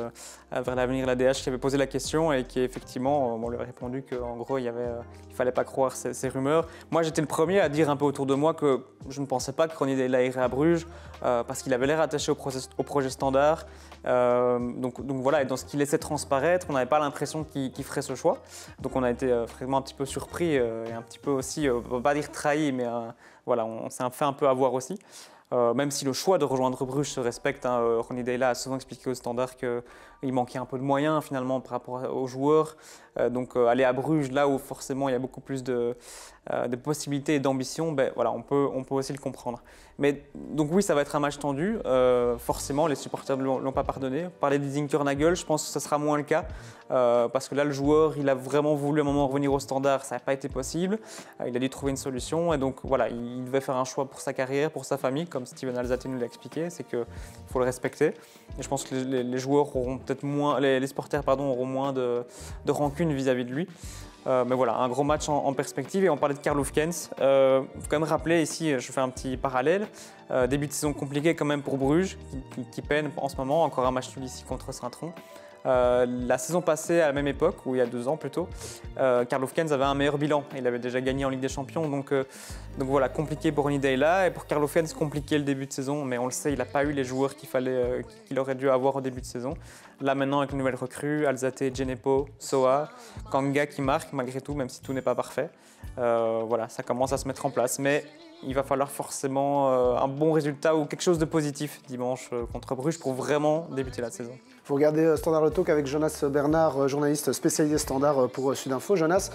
vers l'avenir la DH qui avait posé la question et qui effectivement, on lui a répondu qu'en gros, il y avait, il fallait pas croire ces, rumeurs. Moi, j'étais le premier à dire un peu autour de moi que je ne pensais pas que Ronnie Dela irait à Bruges euh, parce qu'il avait l'air attaché au, au projet standard. Euh, donc, voilà, et dans ce qu'il laissait transparaître, on n'avait pas l'impression qu'il ferait ce choix. Donc on a été euh, vraiment un petit peu surpris et un petit peu aussi, on va pas dire trahi, mais voilà, on, s'est fait un peu avoir aussi. même si le choix de rejoindre Bruges se respecte, hein, Ronnie Deyla a souvent expliqué au standard qu'il manquait un peu de moyens finalement par rapport aux joueurs. donc aller à Bruges, là où forcément il y a beaucoup plus de, euh, de possibilités et d'ambition, ben, voilà, on, peut, on peut aussi le comprendre. Mais donc oui, ça va être un match tendu. Euh, forcément, les supporters ne l'ont pas pardonné. Parler des Zinkernagel, je pense que ce sera moins le cas. Euh, parce que là, le joueur, il a vraiment voulu à un moment revenir au standard. Ça n'a pas été possible. il a dû trouver une solution. Et donc voilà, il devait faire un choix pour sa carrière, pour sa famille, comme Steven Alzate nous l'a expliqué. C'est qu'il faut le respecter. Et je pense que les, joueurs auront peut-être moins, les, les, supporters pardon, auront moins de, de rancune vis-à-vis de lui. Euh, mais voilà, un gros match en, perspective. Et on parlait de Karl Hufkens. Il euh, rappeler ici, je fais un petit parallèle. Euh, début de saison compliqué quand même pour Bruges, qui, peine en ce moment. Encore un match nul ici contre Saint-Tron. Euh, la saison passée, à la même époque, ou il y a deux ans plutôt, euh, Karl avait un meilleur bilan. Il avait déjà gagné en Ligue des Champions. Donc, euh, voilà, compliqué pour Deyla. Et pour Karl Hofkens, compliqué le début de saison. Mais on le sait, il n'a pas eu les joueurs qu'il fallait, qu'il aurait dû avoir au début de saison. Là maintenant, avec une nouvelle recrue, Alzate, Genepo, Soa, Kanga qui marque malgré tout, même si tout n'est pas parfait. voilà, ça commence à se mettre en place. Mais il va falloir forcément un bon résultat ou quelque chose de positif dimanche contre Bruges pour vraiment débuter la saison. Vous regardez euh, Standard le Talk avec Jonas Bernard, euh, journaliste spécialisé Standard euh, pour Sudinfo. Jonas,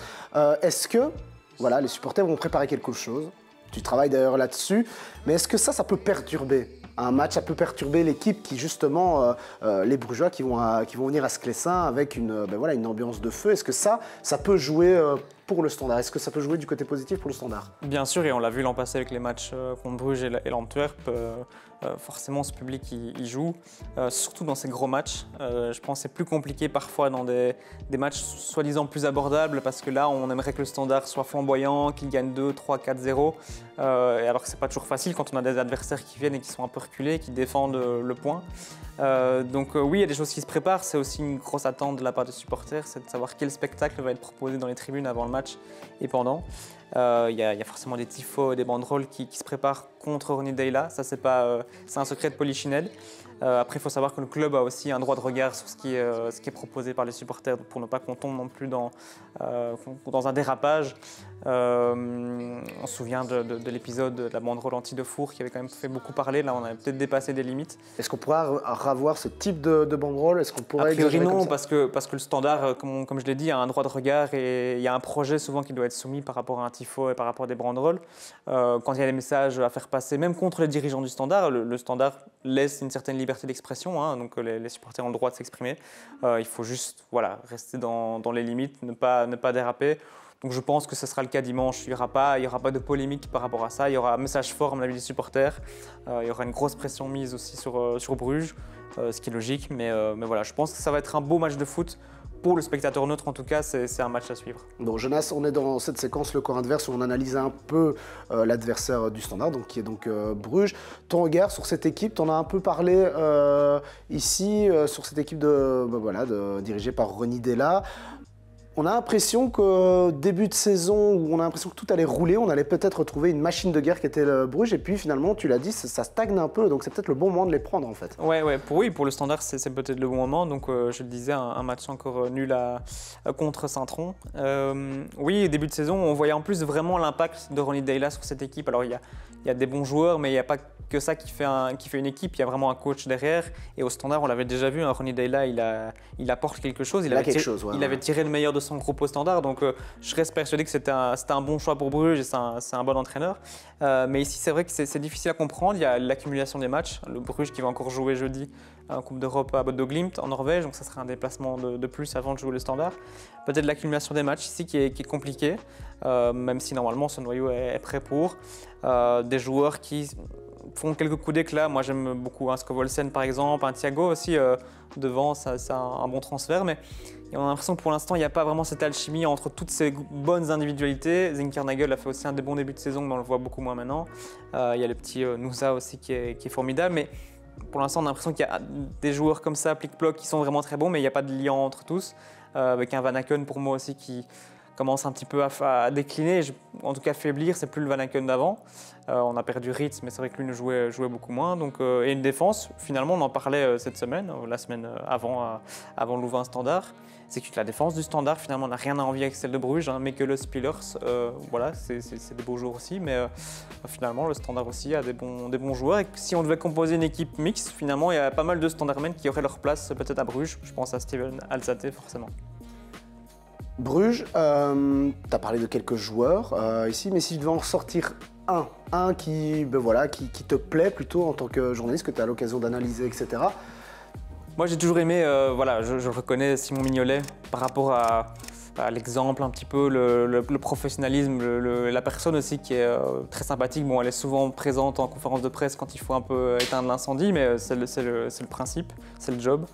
est-ce que voilà, les supporters vont préparer quelque chose? Tu travailles d'ailleurs là-dessus, mais est-ce que ça, ça peut perturber? Un match, ça peut perturber l'équipe qui justement, les Brugeois qui vont, qui vont venir à Sclessin avec une, ben voilà, une ambiance de feu. Est-ce que ça, ça peut jouer le standard Est-ce que ça peut jouer du côté positif pour le standard? Bien sûr, et on l'a vu l'an passé avec les matchs contre Bruges et l'Antwerp. Euh, forcément ce public il, joue, euh, surtout dans ces gros matchs. Euh, je pense que c'est plus compliqué parfois dans des, matchs soi-disant plus abordables parce que là on aimerait que le standard soit flamboyant, qu'il gagne 2, 3, 4, 0. alors que c'est pas toujours facile quand on a des adversaires qui viennent et qui sont un peu reculés, qui défendent le point. Donc oui, il y a des choses qui se préparent. C'est aussi une grosse attente de la part des supporters, c'est de savoir quel spectacle va être proposé dans les tribunes avant le match et pendant. Euh, il y, a forcément des tifos, des banderoles qui, se préparent contre Ronnie Deyla. Ça, c'est pas, euh, c'est un secret de Polichinelle. Euh, après, il faut savoir que le club a aussi un droit de regard sur ce qui est, proposé par les supporters pour ne pas qu'on tombe non plus dans un dérapage. On se souvient de, l'épisode de la banderole anti de four qui avait quand même fait beaucoup parler. Là, on avait peut-être dépassé des limites. Est-ce qu'on pourrait avoir ce type de, banderole? Est-ce qu'on pourrait A priori, non, parce que, parce que le standard, comme, comme je l'ai dit, a un droit de regard et il y a un projet souvent qui doit être soumis par rapport à un tifo et par rapport à des banderoles. Euh, quand il y a des messages à faire passer, même contre les dirigeants du standard, le, standard laisse une certaine liberté d'expression, hein, donc les, supporters ont le droit de s'exprimer. Euh, il faut juste voilà, rester dans, les limites, ne pas, ne pas déraper. Donc je pense que ce sera le cas dimanche. Il n'y aura, pas, il y aura pas de polémique par rapport à ça. Il y aura un message fort, à mon avis, des supporters. Euh, il y aura une grosse pression mise aussi sur, sur Bruges, ce qui est logique. Mais, mais voilà, je pense que ça va être un beau match de foot pour le spectateur neutre, en tout cas, c'est un match à suivre. Bon, Jonas, on est dans cette séquence, le corps adverse, où on analyse un peu euh, l'adversaire du standard, donc, qui est donc euh, Bruges. Ton regard sur cette équipe, tu en as un peu parlé euh, ici, sur cette équipe de, bah, voilà, dirigée par Ronnie Della. On a l'impression que début de saison, où on a l'impression que tout allait rouler, on allait peut-être retrouver une machine de guerre qui était le Bruges, et puis finalement, tu l'as dit, ça, stagne un peu, donc c'est peut-être le bon moment de les prendre en fait. Ouais, ouais, pour, oui, pour le standard, c'est peut-être le bon moment. Donc, euh, je le disais, un, match encore nul contre Saint-Tron. Euh, oui, début de saison, on voyait en plus vraiment l'impact de Ronnie Deyla sur cette équipe. Alors, il y a, il y a des bons joueurs, mais il n'y a pas que ça qui fait, un, qui fait une équipe. Il y a vraiment un coach derrière. Et au standard, on l'avait déjà vu, hein, Ronnie Deyla, il, a, il apporte quelque chose. Il, avait, quelque tiré, chose, il avait tiré le meilleur de son groupe au standard. Donc euh, je reste persuadé que c'était un, un, bon choix pour Bruges et c'est un, un, bon entraîneur. Euh, mais ici, c'est vrai que c'est difficile à comprendre. Il y a l'accumulation des matchs. Le Bruges qui va encore jouer jeudi en Coupe d'Europe à Bodo Glimt en Norvège. Donc ça sera un déplacement de, plus avant de jouer le standard. Peut-être l'accumulation des matchs ici qui est, qui est compliquée. Euh, même si normalement ce noyau est, prêt pour. des joueurs qui font quelques coups d'éclat. Moi, j'aime beaucoup un Scovolsen, par exemple, un Thiago aussi. Euh, devant, c'est un, bon transfert. Mais on a l'impression que pour l'instant, il n'y a pas vraiment cette alchimie entre toutes ces bonnes individualités. Zinkernagel a fait aussi un des bons débuts de saison, mais on le voit beaucoup moins maintenant. Euh, il y a le petit euh, Nousa aussi qui est, formidable. Mais pour l'instant, on a l'impression qu'il y a des joueurs comme ça, plic-ploc, qui sont vraiment très bons, mais il n'y a pas de lien entre tous. avec un Van Aken pour moi aussi qui commence un petit peu à, décliner, en tout cas faiblir, c'est plus le Van Aken d'avant. Euh, on a perdu Ritz, mais c'est vrai que lui ne jouait, beaucoup moins. Donc, euh, et une défense, finalement, on en parlait euh, cette semaine, la semaine avant, avant Louvain Standard. C'est que la défense du Standard, finalement, n'a rien à envier avec celle de Bruges, hein, mais que le Spillers, voilà, c'est des beaux joueurs aussi. Mais finalement, le Standard aussi a des bons, des bons joueurs. Et si on devait composer une équipe mixte, finalement, il y a pas mal de Standardmen qui auraient leur place peut-être à Bruges. Je pense à Steven Alzate, forcément. Bruges, euh, tu as parlé de quelques joueurs euh, ici, mais si tu devais en sortir un, un qui, ben voilà, qui, te plaît plutôt en tant que journaliste, que tu as l'occasion d'analyser, etc. Moi, j'ai toujours aimé, euh, voilà, je, je reconnais Simon Mignolet par rapport à l'exemple un petit peu, le, le- le professionnalisme, le- la personne aussi qui est euh, très sympathique. Bon, elle est souvent présente en conférence de presse quand il faut un peu éteindre l'incendie, mais euh, c'est le, principe, c'est le job.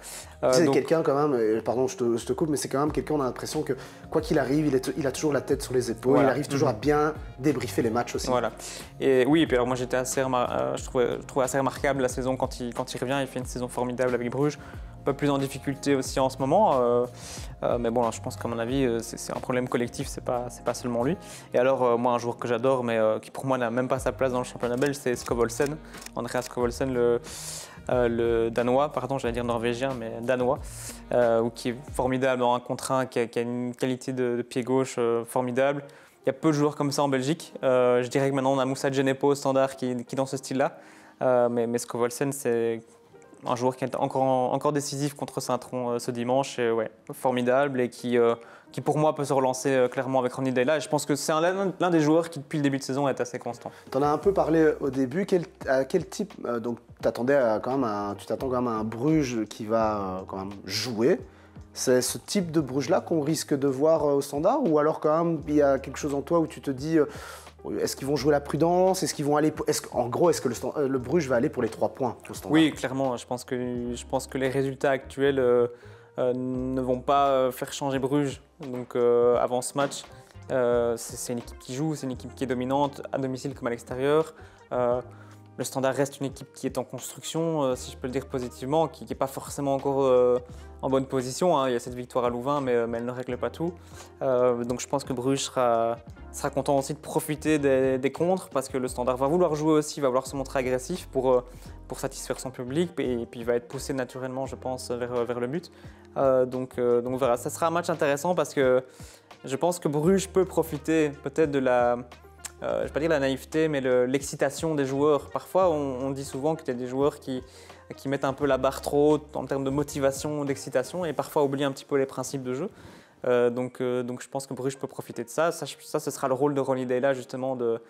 Euh, c'est donc- quelqu'un quand même, pardon je te, je te coupe, mais c'est quand même quelqu'un, on a l'impression que quoi qu'il arrive, il, est- il a toujours la tête sur les épaules, Voilà. il arrive toujours à bien débriefer les matchs aussi. Voilà. Et oui, et puis alors moi j'étais assez, remar- euh, je trouvais, je trouvais assez remarquable la saison quand il, quand il revient. Il fait une saison formidable avec Bruges. Un peu plus en difficulté aussi en ce moment. euh, euh, mais bon, je pense qu'à mon avis, euh, c'est un problème collectif, c'est pas, pas seulement lui. Et alors, moi, un joueur que j'adore, mais qui pour moi n'a même pas sa place dans le championnat belge, c'est Skovolsen. Andreas Skovolsen, le, le danois, pardon, j'allais dire norvégien, mais danois, ou qui est formidable en un contre un, qui a, une qualité de, pied gauche formidable. Il y a peu de joueurs comme ça en Belgique. Je dirais que maintenant on a Moussa Genepo au standard qui, est dans ce style-là. Mais, mais Skovolsen, c'est un joueur qui est encore, encore décisif contre Saint-Tron euh, ce dimanche. Ouais, formidable et qui, euh, qui pour moi peut se relancer euh, clairement avec Ronny Dayla. Je pense que c'est un- l'un des joueurs qui depuis le début de saison est assez constant. Tu en as un peu parlé au début, quel, à quel type, donc t'attendais à tu t'attends quand même à un Bruges qui va quand même jouer. C'est ce type de Bruges-là qu'on risque de voir au standard ou alors quand même il y a quelque chose en toi où tu te dis est-ce qu'ils vont jouer la prudence? Est-ce qu'ils vont aller que- En gros, est-ce que euh, le Bruges va aller pour les trois points Oui, clairement. Je pense que, je pense que les résultats actuels euh, euh, ne vont pas faire changer Bruges. Donc avant ce match, c'est une équipe qui joue, c'est une équipe qui est dominante à domicile comme à l'extérieur. Le Standard reste une équipe qui est en construction, si je peux le dire positivement, qui n'est pas forcément encore en bonne position. hein. Il y a cette victoire à Louvain, mais, mais elle ne règle pas tout. Donc je pense que Bruges sera, sera content aussi de profiter des, des contres, parce que le Standard va vouloir jouer aussi, va vouloir se montrer agressif pour, euh, pour satisfaire son public, et, puis il va être poussé naturellement, je pense, vers, vers le but. Euh, donc, euh, donc voilà, ça sera un match intéressant parce que je pense que Bruges peut profiter peut-être de la, euh, je vais pas dire la naïveté, mais le- l'excitation des joueurs. Parfois, on, dit souvent qu'il y a des joueurs qui, qui mettent un peu la barre trop haute en termes de motivation, d'excitation, et parfois oublient un petit peu les principes de jeu. Euh, donc, euh, donc je pense que Bruges peut profiter de ça. Ça, ce sera le rôle de Ronny Dayla, justement, de,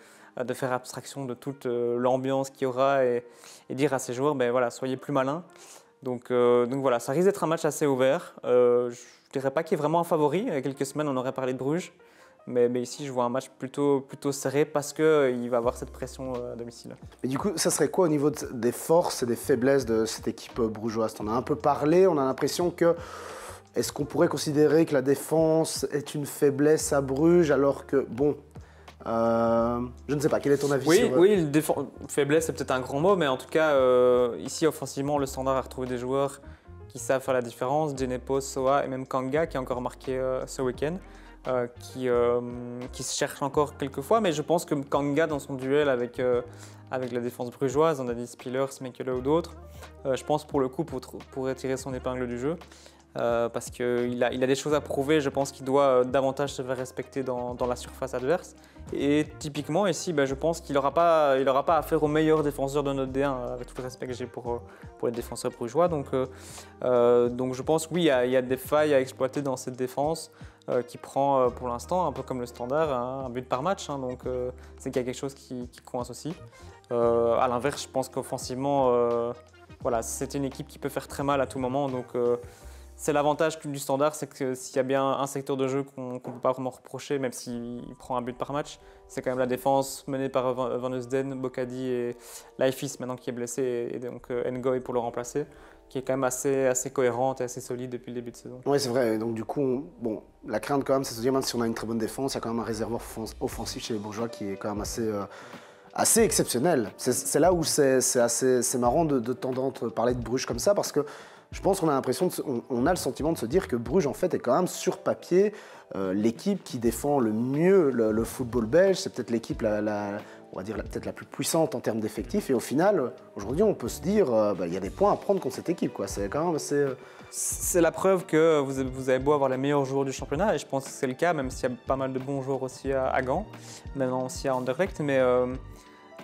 faire abstraction de toute euh, l'ambiance qu'il y aura et, dire à ses joueurs, ben voilà, soyez plus malins. Donc, euh, donc voilà, ça risque d'être un match assez ouvert. Euh, je ne dirais pas qu'il ait vraiment un favori. Il y a quelques semaines, on aurait parlé de Bruges. Mais, ici, je vois un match plutôt, plutôt serré parce qu'il va avoir cette pression euh, à domicile. Et du coup, ça serait quoi au niveau de- des forces et des faiblesses de cette équipe euh, brugeoise? On a un peu parlé, on a l'impression que. Est-ce qu'on pourrait considérer que la défense est une faiblesse à Bruges alors que, bon. euh, je ne sais pas, quel est ton avis Oui, sur. euh, oui faiblesse, c'est peut-être un grand mot, mais en tout cas, euh, ici, offensivement, le standard a retrouvé des joueurs qui savent faire la différence. Genepo, Soa et même Kanga, qui a encore marqué euh, ce week-end, qui, qui se cherche encore quelques fois. Mais je pense que Kanga, dans son duel avec, avec la défense brugeoise, on a dit Spiller, Smekele ou d'autres, je pense pour le coup, pour, pourrait tirer son épingle du jeu. Euh, parce qu'il a, il a des choses à prouver, je pense qu'il doit euh, davantage se faire respecter dans, dans la surface adverse. Et typiquement ici, ben, je pense qu'il n'aura pas, pas affaire aux meilleurs défenseurs de notre D1, euh, avec tout le respect que j'ai pour, pour les défenseurs brugeois. Donc, donc je pense oui, il y, a, des failles à exploiter dans cette défense qui prend pour l'instant, un peu comme le standard, un, un but par match. hein. donc c'est qu'il y a quelque chose qui, qui coince aussi. À l'inverse, je pense qu'offensivement, voilà, c'est une équipe qui peut faire très mal à tout moment. Donc c'est l'avantage du standard, c'est que s'il y a bien un secteur de jeu qu'on ne peut pas vraiment reprocher, même s'il prend un but par match, c'est quand même la défense menée par Van Eusden, Bocadi et Laifis maintenant qui est blessé, et donc euh, Ngoy pour le remplacer, qui est quand même assez, assez cohérente et assez solide depuis le début de saison. Oui, c'est vrai. Donc, du coup, on- bon, la crainte, quand même, c'est de se dire, même si on a une très bonne défense, il y a quand même un réservoir offens- offensif chez les Bourgeois qui est quand même assez, euh, assez exceptionnel. C'est- là où c'est marrant de, de tendance parler de Bruges comme ça, parce que je pense qu'on a l'impression, on, a le sentiment de se dire que Bruges, en fait, est quand même sur papier euh, l'équipe qui défend le mieux le, football belge. C'est peut-être l'équipe, la, on va dire, peut-être la plus puissante en termes d'effectifs. Et au final, aujourd'hui, on peut se dire, euh, bah, il y a des points à prendre contre cette équipe. C'est quand même euh, C'est la preuve que vous avez, beau avoir les meilleurs joueurs du championnat, et je pense que c'est le cas, même s'il y a pas mal de bons joueurs aussi à, Gand, maintenant aussi à Anderlecht, mais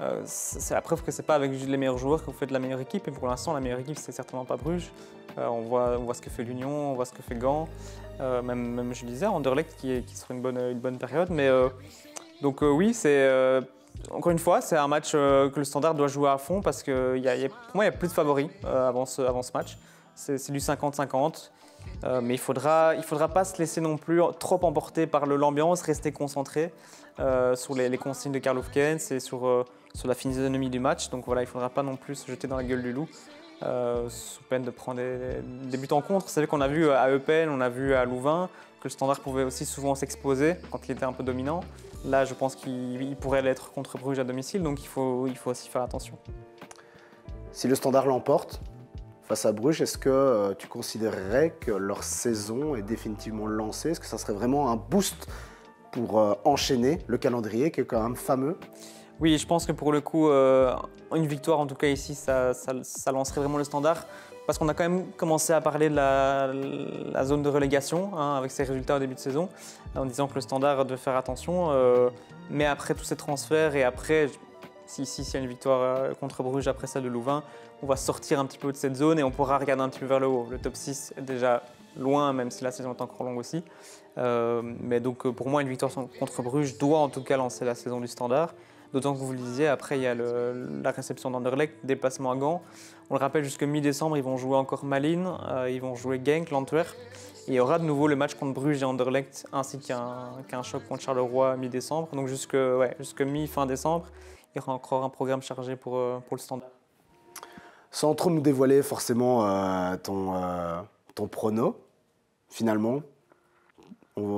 euh, c'est la preuve que c'est pas avec les meilleurs joueurs que vous faites la meilleure équipe, et pour l'instant, la meilleure équipe, c'est certainement pas Bruges. Euh, on, voit, on voit ce que fait l'Union, on voit ce que fait Gand. même, même, je disais, Anderlecht qui, qui sera une bonne, une bonne période. Mais donc oui, c'est encore une fois, c'est un match que le Standard doit jouer à fond parce que pour moi, il y a plus de favoris avant, ce, avant ce match. C'est du 50-50. Euh, mais il ne faudra, il faudra pas se laisser non plus trop emporter par l'ambiance, rester concentré euh, sur les, consignes de Karl Hofkens et sur, euh, sur la physionomie du match. Donc voilà, il ne faudra pas non plus se jeter dans la gueule du loup. sous peine de prendre des, buts en contre. C'est vrai qu'on a vu à Eupen, on a vu à Louvain que le Standard pouvait aussi souvent s'exposer quand il était un peu dominant. Là, je pense qu'il pourrait l'être contre Bruges à domicile, donc il faut, aussi faire attention. Si le Standard l'emporte, face à Bruges, est-ce que euh, tu considérerais que leur saison est définitivement lancée? Est-ce que ça serait vraiment un boost pour euh, enchaîner le calendrier qui est quand même fameux? Oui, je pense que pour le coup, euh, une victoire en tout cas ici, ça, lancerait vraiment le standard. Parce qu'on a quand même commencé à parler de la, zone de relégation hein, avec ses résultats au début de saison, en disant que le standard devait faire attention. mais après tous ces transferts et après, si s'il y a une victoire contre Bruges après celle de Louvain, on va sortir un petit peu de cette zone et on pourra regarder un petit peu vers le haut. Le top 6 est déjà loin, même si la saison est encore longue aussi. Euh, mais donc euh, pour moi, une victoire contre Bruges doit en tout cas lancer la saison du standard. D'autant que vous le disiez, après il y a la réception d'Anderlecht, déplacement à Gand. On le rappelle, jusque mi-décembre, ils vont jouer encore Malines, euh, ils vont jouer Genk, l'Antwerp. Il y aura de nouveau le match contre Bruges et Anderlecht, ainsi qu'un choc contre Charleroi mi-décembre. Donc jusque, mi-fin décembre, il y aura encore un programme chargé pour, pour le standard. Sans trop nous dévoiler forcément euh, ton, euh, ton prono, finalement,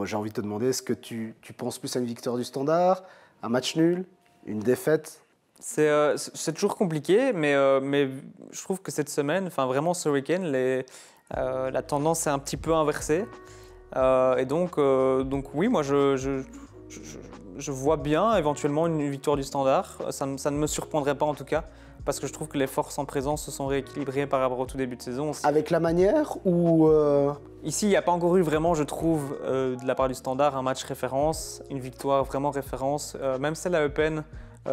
j'ai envie de te demander, est-ce que tu, penses plus à une victoire du standard, un match nul, une défaite euh, c'est toujours compliqué, mais, mais je trouve que cette semaine, enfin vraiment ce week-end, la tendance est un petit peu inversée. et donc, donc oui, moi je, je, je, vois bien éventuellement une victoire du standard. Ça, ça ne me surprendrait pas en tout cas parce que je trouve que les forces en présence se sont rééquilibrées par rapport au tout début de saison. Avec la manière ou euh, Ici, il n'y a pas encore eu vraiment, je trouve, euh, de la part du Standard, un match référence, une victoire vraiment référence. Euh, même celle à Eupen,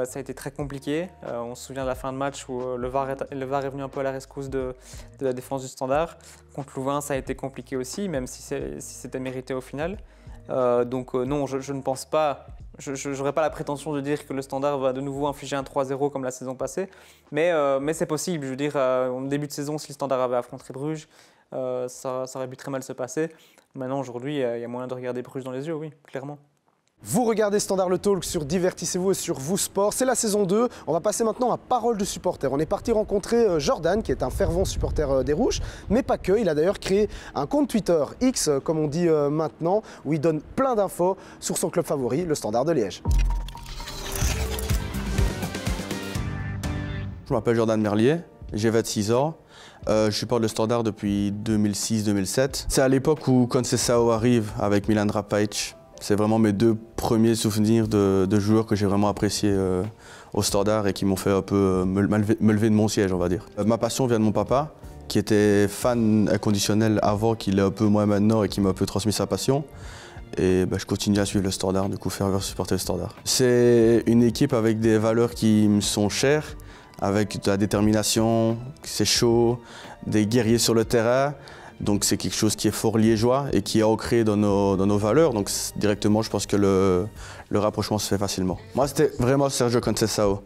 ça a été très compliqué. on se souvient de la fin de match où le VAR, est, le venu un peu à la rescousse de, la défense du Standard. Contre Louvain, ça a été compliqué aussi, même si c'était mérité au final. donc non, je, ne pense pas je n'aurais pas la prétention de dire que le Standard va de nouveau infliger un 3-0 comme la saison passée, mais, euh, mais c'est possible. Je veux dire, euh, au début de saison, si le Standard avait affronté Bruges, euh, ça, ça, aurait pu très mal se passer. Maintenant, aujourd'hui, il y a moyen de regarder Bruges dans les yeux, oui, clairement. Vous regardez Standard le Talk sur Divertissez-vous et sur Vous Sport. C'est la saison 2. On va passer maintenant à Parole de supporter. On est parti rencontrer euh, Jordan, qui est un fervent supporter euh, des Rouges, mais pas que. Il a d'ailleurs créé un compte Twitter X, euh, comme on dit maintenant, où il donne plein d'infos sur son club favori, le Standard de Liège. Je m'appelle Jordan Merlier, j'ai 26 ans. Je supporte le Standard depuis 2006-2007. C'est à l'époque où Concesao arrive avec Milan Rapajic c'est vraiment mes deux premiers souvenirs de, joueurs que j'ai vraiment appréciés euh, au Standard et qui m'ont fait un peu euh, me, lever, de mon siège, on va dire. Euh, ma passion vient de mon papa, qui était fan inconditionnel avant qu'il est un peu moins maintenant et qui m'a un peu transmis sa passion. Et bah, je continue à suivre le Standard, du coup faire supporter le Standard. C'est une équipe avec des valeurs qui me sont chères, avec de la détermination, c'est chaud, des guerriers sur le terrain. Donc c'est quelque chose qui est fort liégeois et qui est ancré dans nos, nos valeurs. Donc directement, je pense que le, rapprochement se fait facilement. Moi, c'était vraiment Sergio Conceição.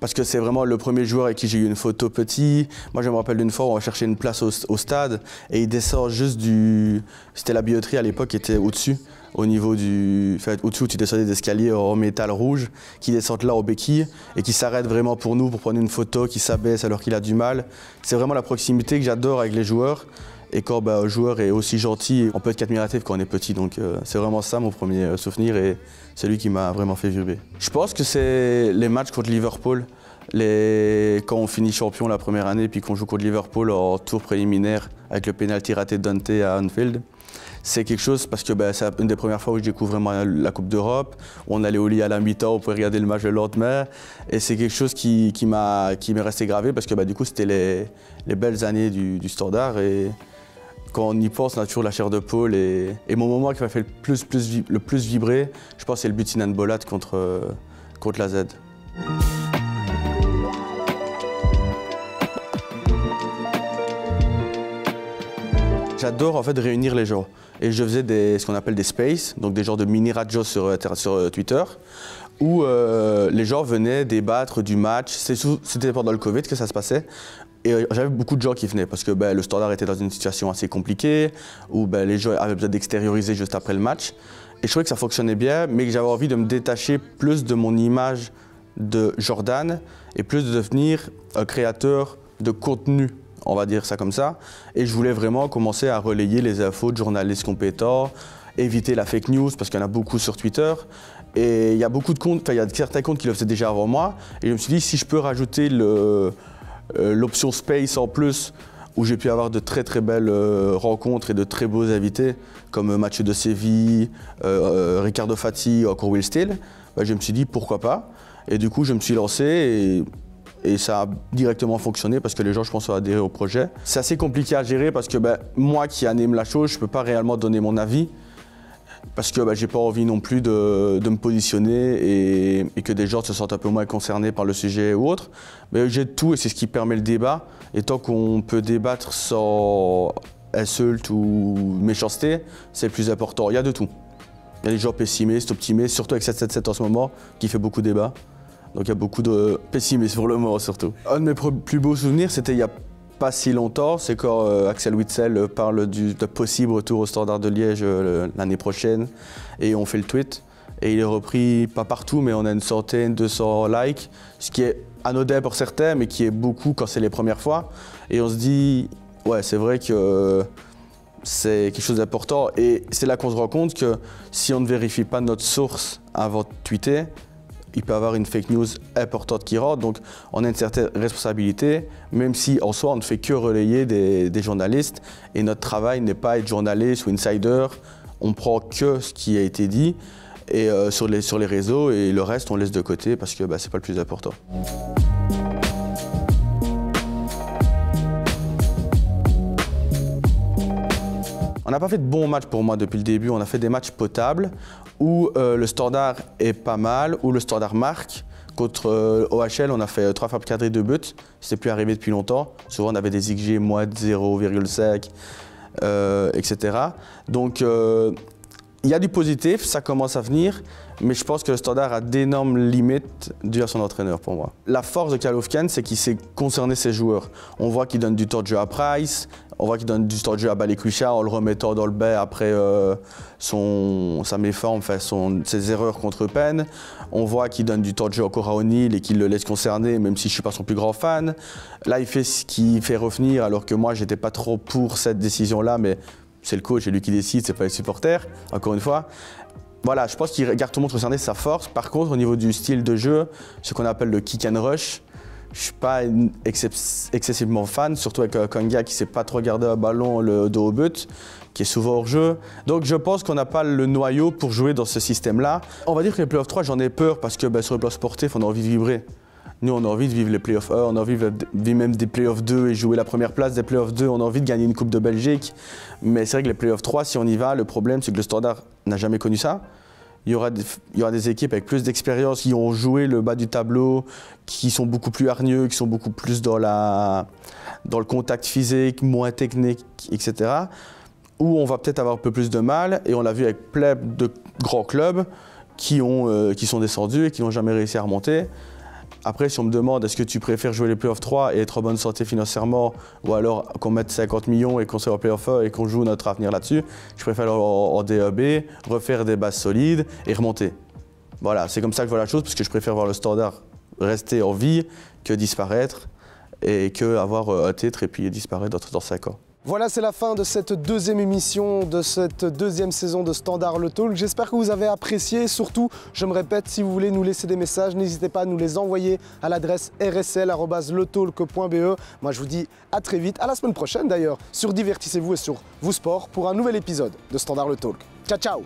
Parce que c'est vraiment le premier joueur avec qui j'ai eu une photo petit. Moi, je me rappelle d'une fois, on va chercher une place au, stade et il descend juste du. C'était la billetterie à l'époque qui était au-dessus, au niveau du. Enfin, au-dessus, tu descendais des escaliers en métal rouge, qui descendent là au béquilles et qui s'arrête vraiment pour nous, pour prendre une photo, qui s'abaisse alors qu'il a du mal. C'est vraiment la proximité que j'adore avec les joueurs. Et quand bah, un joueur est aussi gentil, on peut être qu'admiratif quand on est petit. Donc euh, c'est vraiment ça mon premier euh, souvenir et c'est lui qui m'a vraiment fait vibrer. Je pense que c'est les matchs contre Liverpool. Les... Quand on finit champion la première année puis qu'on joue contre Liverpool en tour préliminaire avec le pénalty raté de Dante à Anfield, c'est quelque chose parce que bah, c'est une des premières fois où je découvre vraiment la Coupe d'Europe. On allait au lit à la mi-temps, on pouvait regarder le match le lendemain. Et c'est quelque chose qui, qui m'est resté gravé parce que bah, du coup, c'était les, les, belles années du, Standard. Et quand on y pense, on a toujours la chair de poule. Et, mon moment qui m'a fait le plus, le plus vibrer, je pense, c'est le but Sinan Bolat contre, contre la Z. J'adore en fait réunir les gens. Et je faisais ce qu'on appelle des spaces, donc des genres de mini radios sur, euh, euh, Twitter, où euh, les gens venaient débattre du match. C'était pendant le Covid que ça se passait. Et j'avais beaucoup de gens qui venaient parce que ben, le standard était dans une situation assez compliquée, où ben, les gens avaient besoin d'extérioriser juste après le match. Et je trouvais que ça fonctionnait bien, mais que j'avais envie de me détacher plus de mon image de Jordan et plus de devenir un créateur de contenu, on va dire ça comme ça. Et je voulais vraiment commencer à relayer les infos de journalistes compétents, éviter la fake news parce qu'il y en a beaucoup sur Twitter. Et il y a beaucoup de comptes, il y a certains comptes qui le faisaient déjà avant moi. Et je me suis dit, si je peux rajouter euh, l'option Space en plus, où j'ai pu avoir de très très belles euh, rencontres et de très beaux invités, comme Mathieu de Séville, euh, Ricardo Fati encore Will Steele, bah, je me suis dit pourquoi pas. Et du coup, je me suis lancé et, ça a directement fonctionné parce que les gens, je pense, ont adhéré au projet. C'est assez compliqué à gérer parce que ben, moi qui anime la chose, je ne peux pas réellement donner mon avis parce que ben, j'ai pas envie non plus de, me positionner et, que des gens se sentent un peu moins concernés par le sujet ou autre. Mais j'ai tout et c'est ce qui permet le débat. Et tant qu'on peut débattre sans insulte ou méchanceté, c'est le plus important. Il y a de tout. Il y a des gens pessimistes, optimistes, surtout avec 777 en ce moment, qui fait beaucoup de débat. Donc il y a beaucoup de pessimisme pour le moment surtout. Un de mes plus beaux souvenirs, c'était il y a pas si longtemps, c'est quand euh, Axel Witzel parle du de possible retour au Standard de Liège euh, l'année prochaine et on fait le tweet. Et il est repris, pas partout, mais on a une centaine, 200 likes, ce qui est anodin pour certains, mais qui est beaucoup quand c'est les premières fois. Et on se dit, ouais, c'est vrai que c'est quelque chose d'important. Et c'est là qu'on se rend compte que si on ne vérifie pas notre source avant de tweeter, il peut y avoir une fake news importante qui rentre. Donc on a une certaine responsabilité, même si en soi on ne fait que relayer des, journalistes. Et notre travail n'est pas être journaliste ou insider. On prend que ce qui a été dit et, euh, sur, les, sur les réseaux et le reste on laisse de côté parce que bah, ce n'est pas le plus important. On n'a pas fait de bons matchs pour moi depuis le début. On a fait des matchs potables où euh, le standard est pas mal, où le standard marque. Contre euh, OHL, on a fait 3 frappes cadrées, 2 buts. C'était plus arrivé depuis longtemps. Souvent, on avait des XG moins de 0,5, etc. Donc, euh, il y a du positif, ça commence à venir, mais je pense que le standard a d'énormes limites dues à son entraîneur pour moi. La force de Kalovkan, c'est qu'il sait concerner ses joueurs. On voit qu'il donne du temps de jeu à Price, on voit qu'il donne du jeu à Balikwisha en le remettant dans le bain après euh, son, sa méforme, enfin ses erreurs contre Penn. On voit qu'il donne du jeu encore à O'Neill et qu'il le laisse concerner, même si je ne suis pas son plus grand fan. Là, il fait ce qu'il fait revenir, alors que moi, j'étais pas trop pour cette décision-là, mais c'est le coach, c'est lui qui décide, c'est pas les supporters, encore une fois. Voilà, je pense qu'il garde tout le monde concerné, sa force. Par contre, au niveau du style de jeu, ce qu'on appelle le kick and rush, je suis pas excessivement fan, surtout avec un gars qui sait pas trop garder un ballon le dos au but, qui est souvent hors jeu. Donc je pense qu'on n'a pas le noyau pour jouer dans ce système-là. On va dire que les playoffs 3, j'en ai peur parce que ben, sur le plan sportif, on a envie de vibrer. Nous, on a envie de vivre les playoffs 1, on a envie de vivre même des playoffs 2 et jouer la première place des playoffs 2. On a envie de gagner une Coupe de Belgique. Mais c'est vrai que les playoffs 3, si on y va, le problème, c'est que le standard n'a jamais connu ça. Il y, aura des, équipes avec plus d'expérience qui ont joué le bas du tableau, qui sont beaucoup plus hargneux, qui sont beaucoup plus dans, le contact physique, moins technique, etc. Où on va peut-être avoir un peu plus de mal. Et on l'a vu avec plein de grands clubs qui, euh, qui sont descendus et qui n'ont jamais réussi à remonter. Après, si on me demande est-ce que tu préfères jouer les playoffs 3 et être en bonne santé financièrement, ou alors qu'on mette 50 millions et qu'on soit en playoff 1 et qu'on joue notre avenir là-dessus, je préfère en, DEB, refaire des bases solides et remonter. Voilà, c'est comme ça que je vois la chose, parce que je préfère voir le standard rester en vie que disparaître et que avoir euh, un titre et puis disparaître dans 5 ans. Voilà, c'est la fin de cette deuxième émission, de cette deuxième saison de Standard Le Talk. J'espère que vous avez apprécié. Surtout, je me répète, si vous voulez nous laisser des messages, n'hésitez pas à nous les envoyer à l'adresse rsl.letalk.be. Moi, je vous dis à très vite, à la semaine prochaine d'ailleurs, sur Divertissez-vous et sur Vous Sport pour un nouvel épisode de Standard Le Talk. Ciao, ciao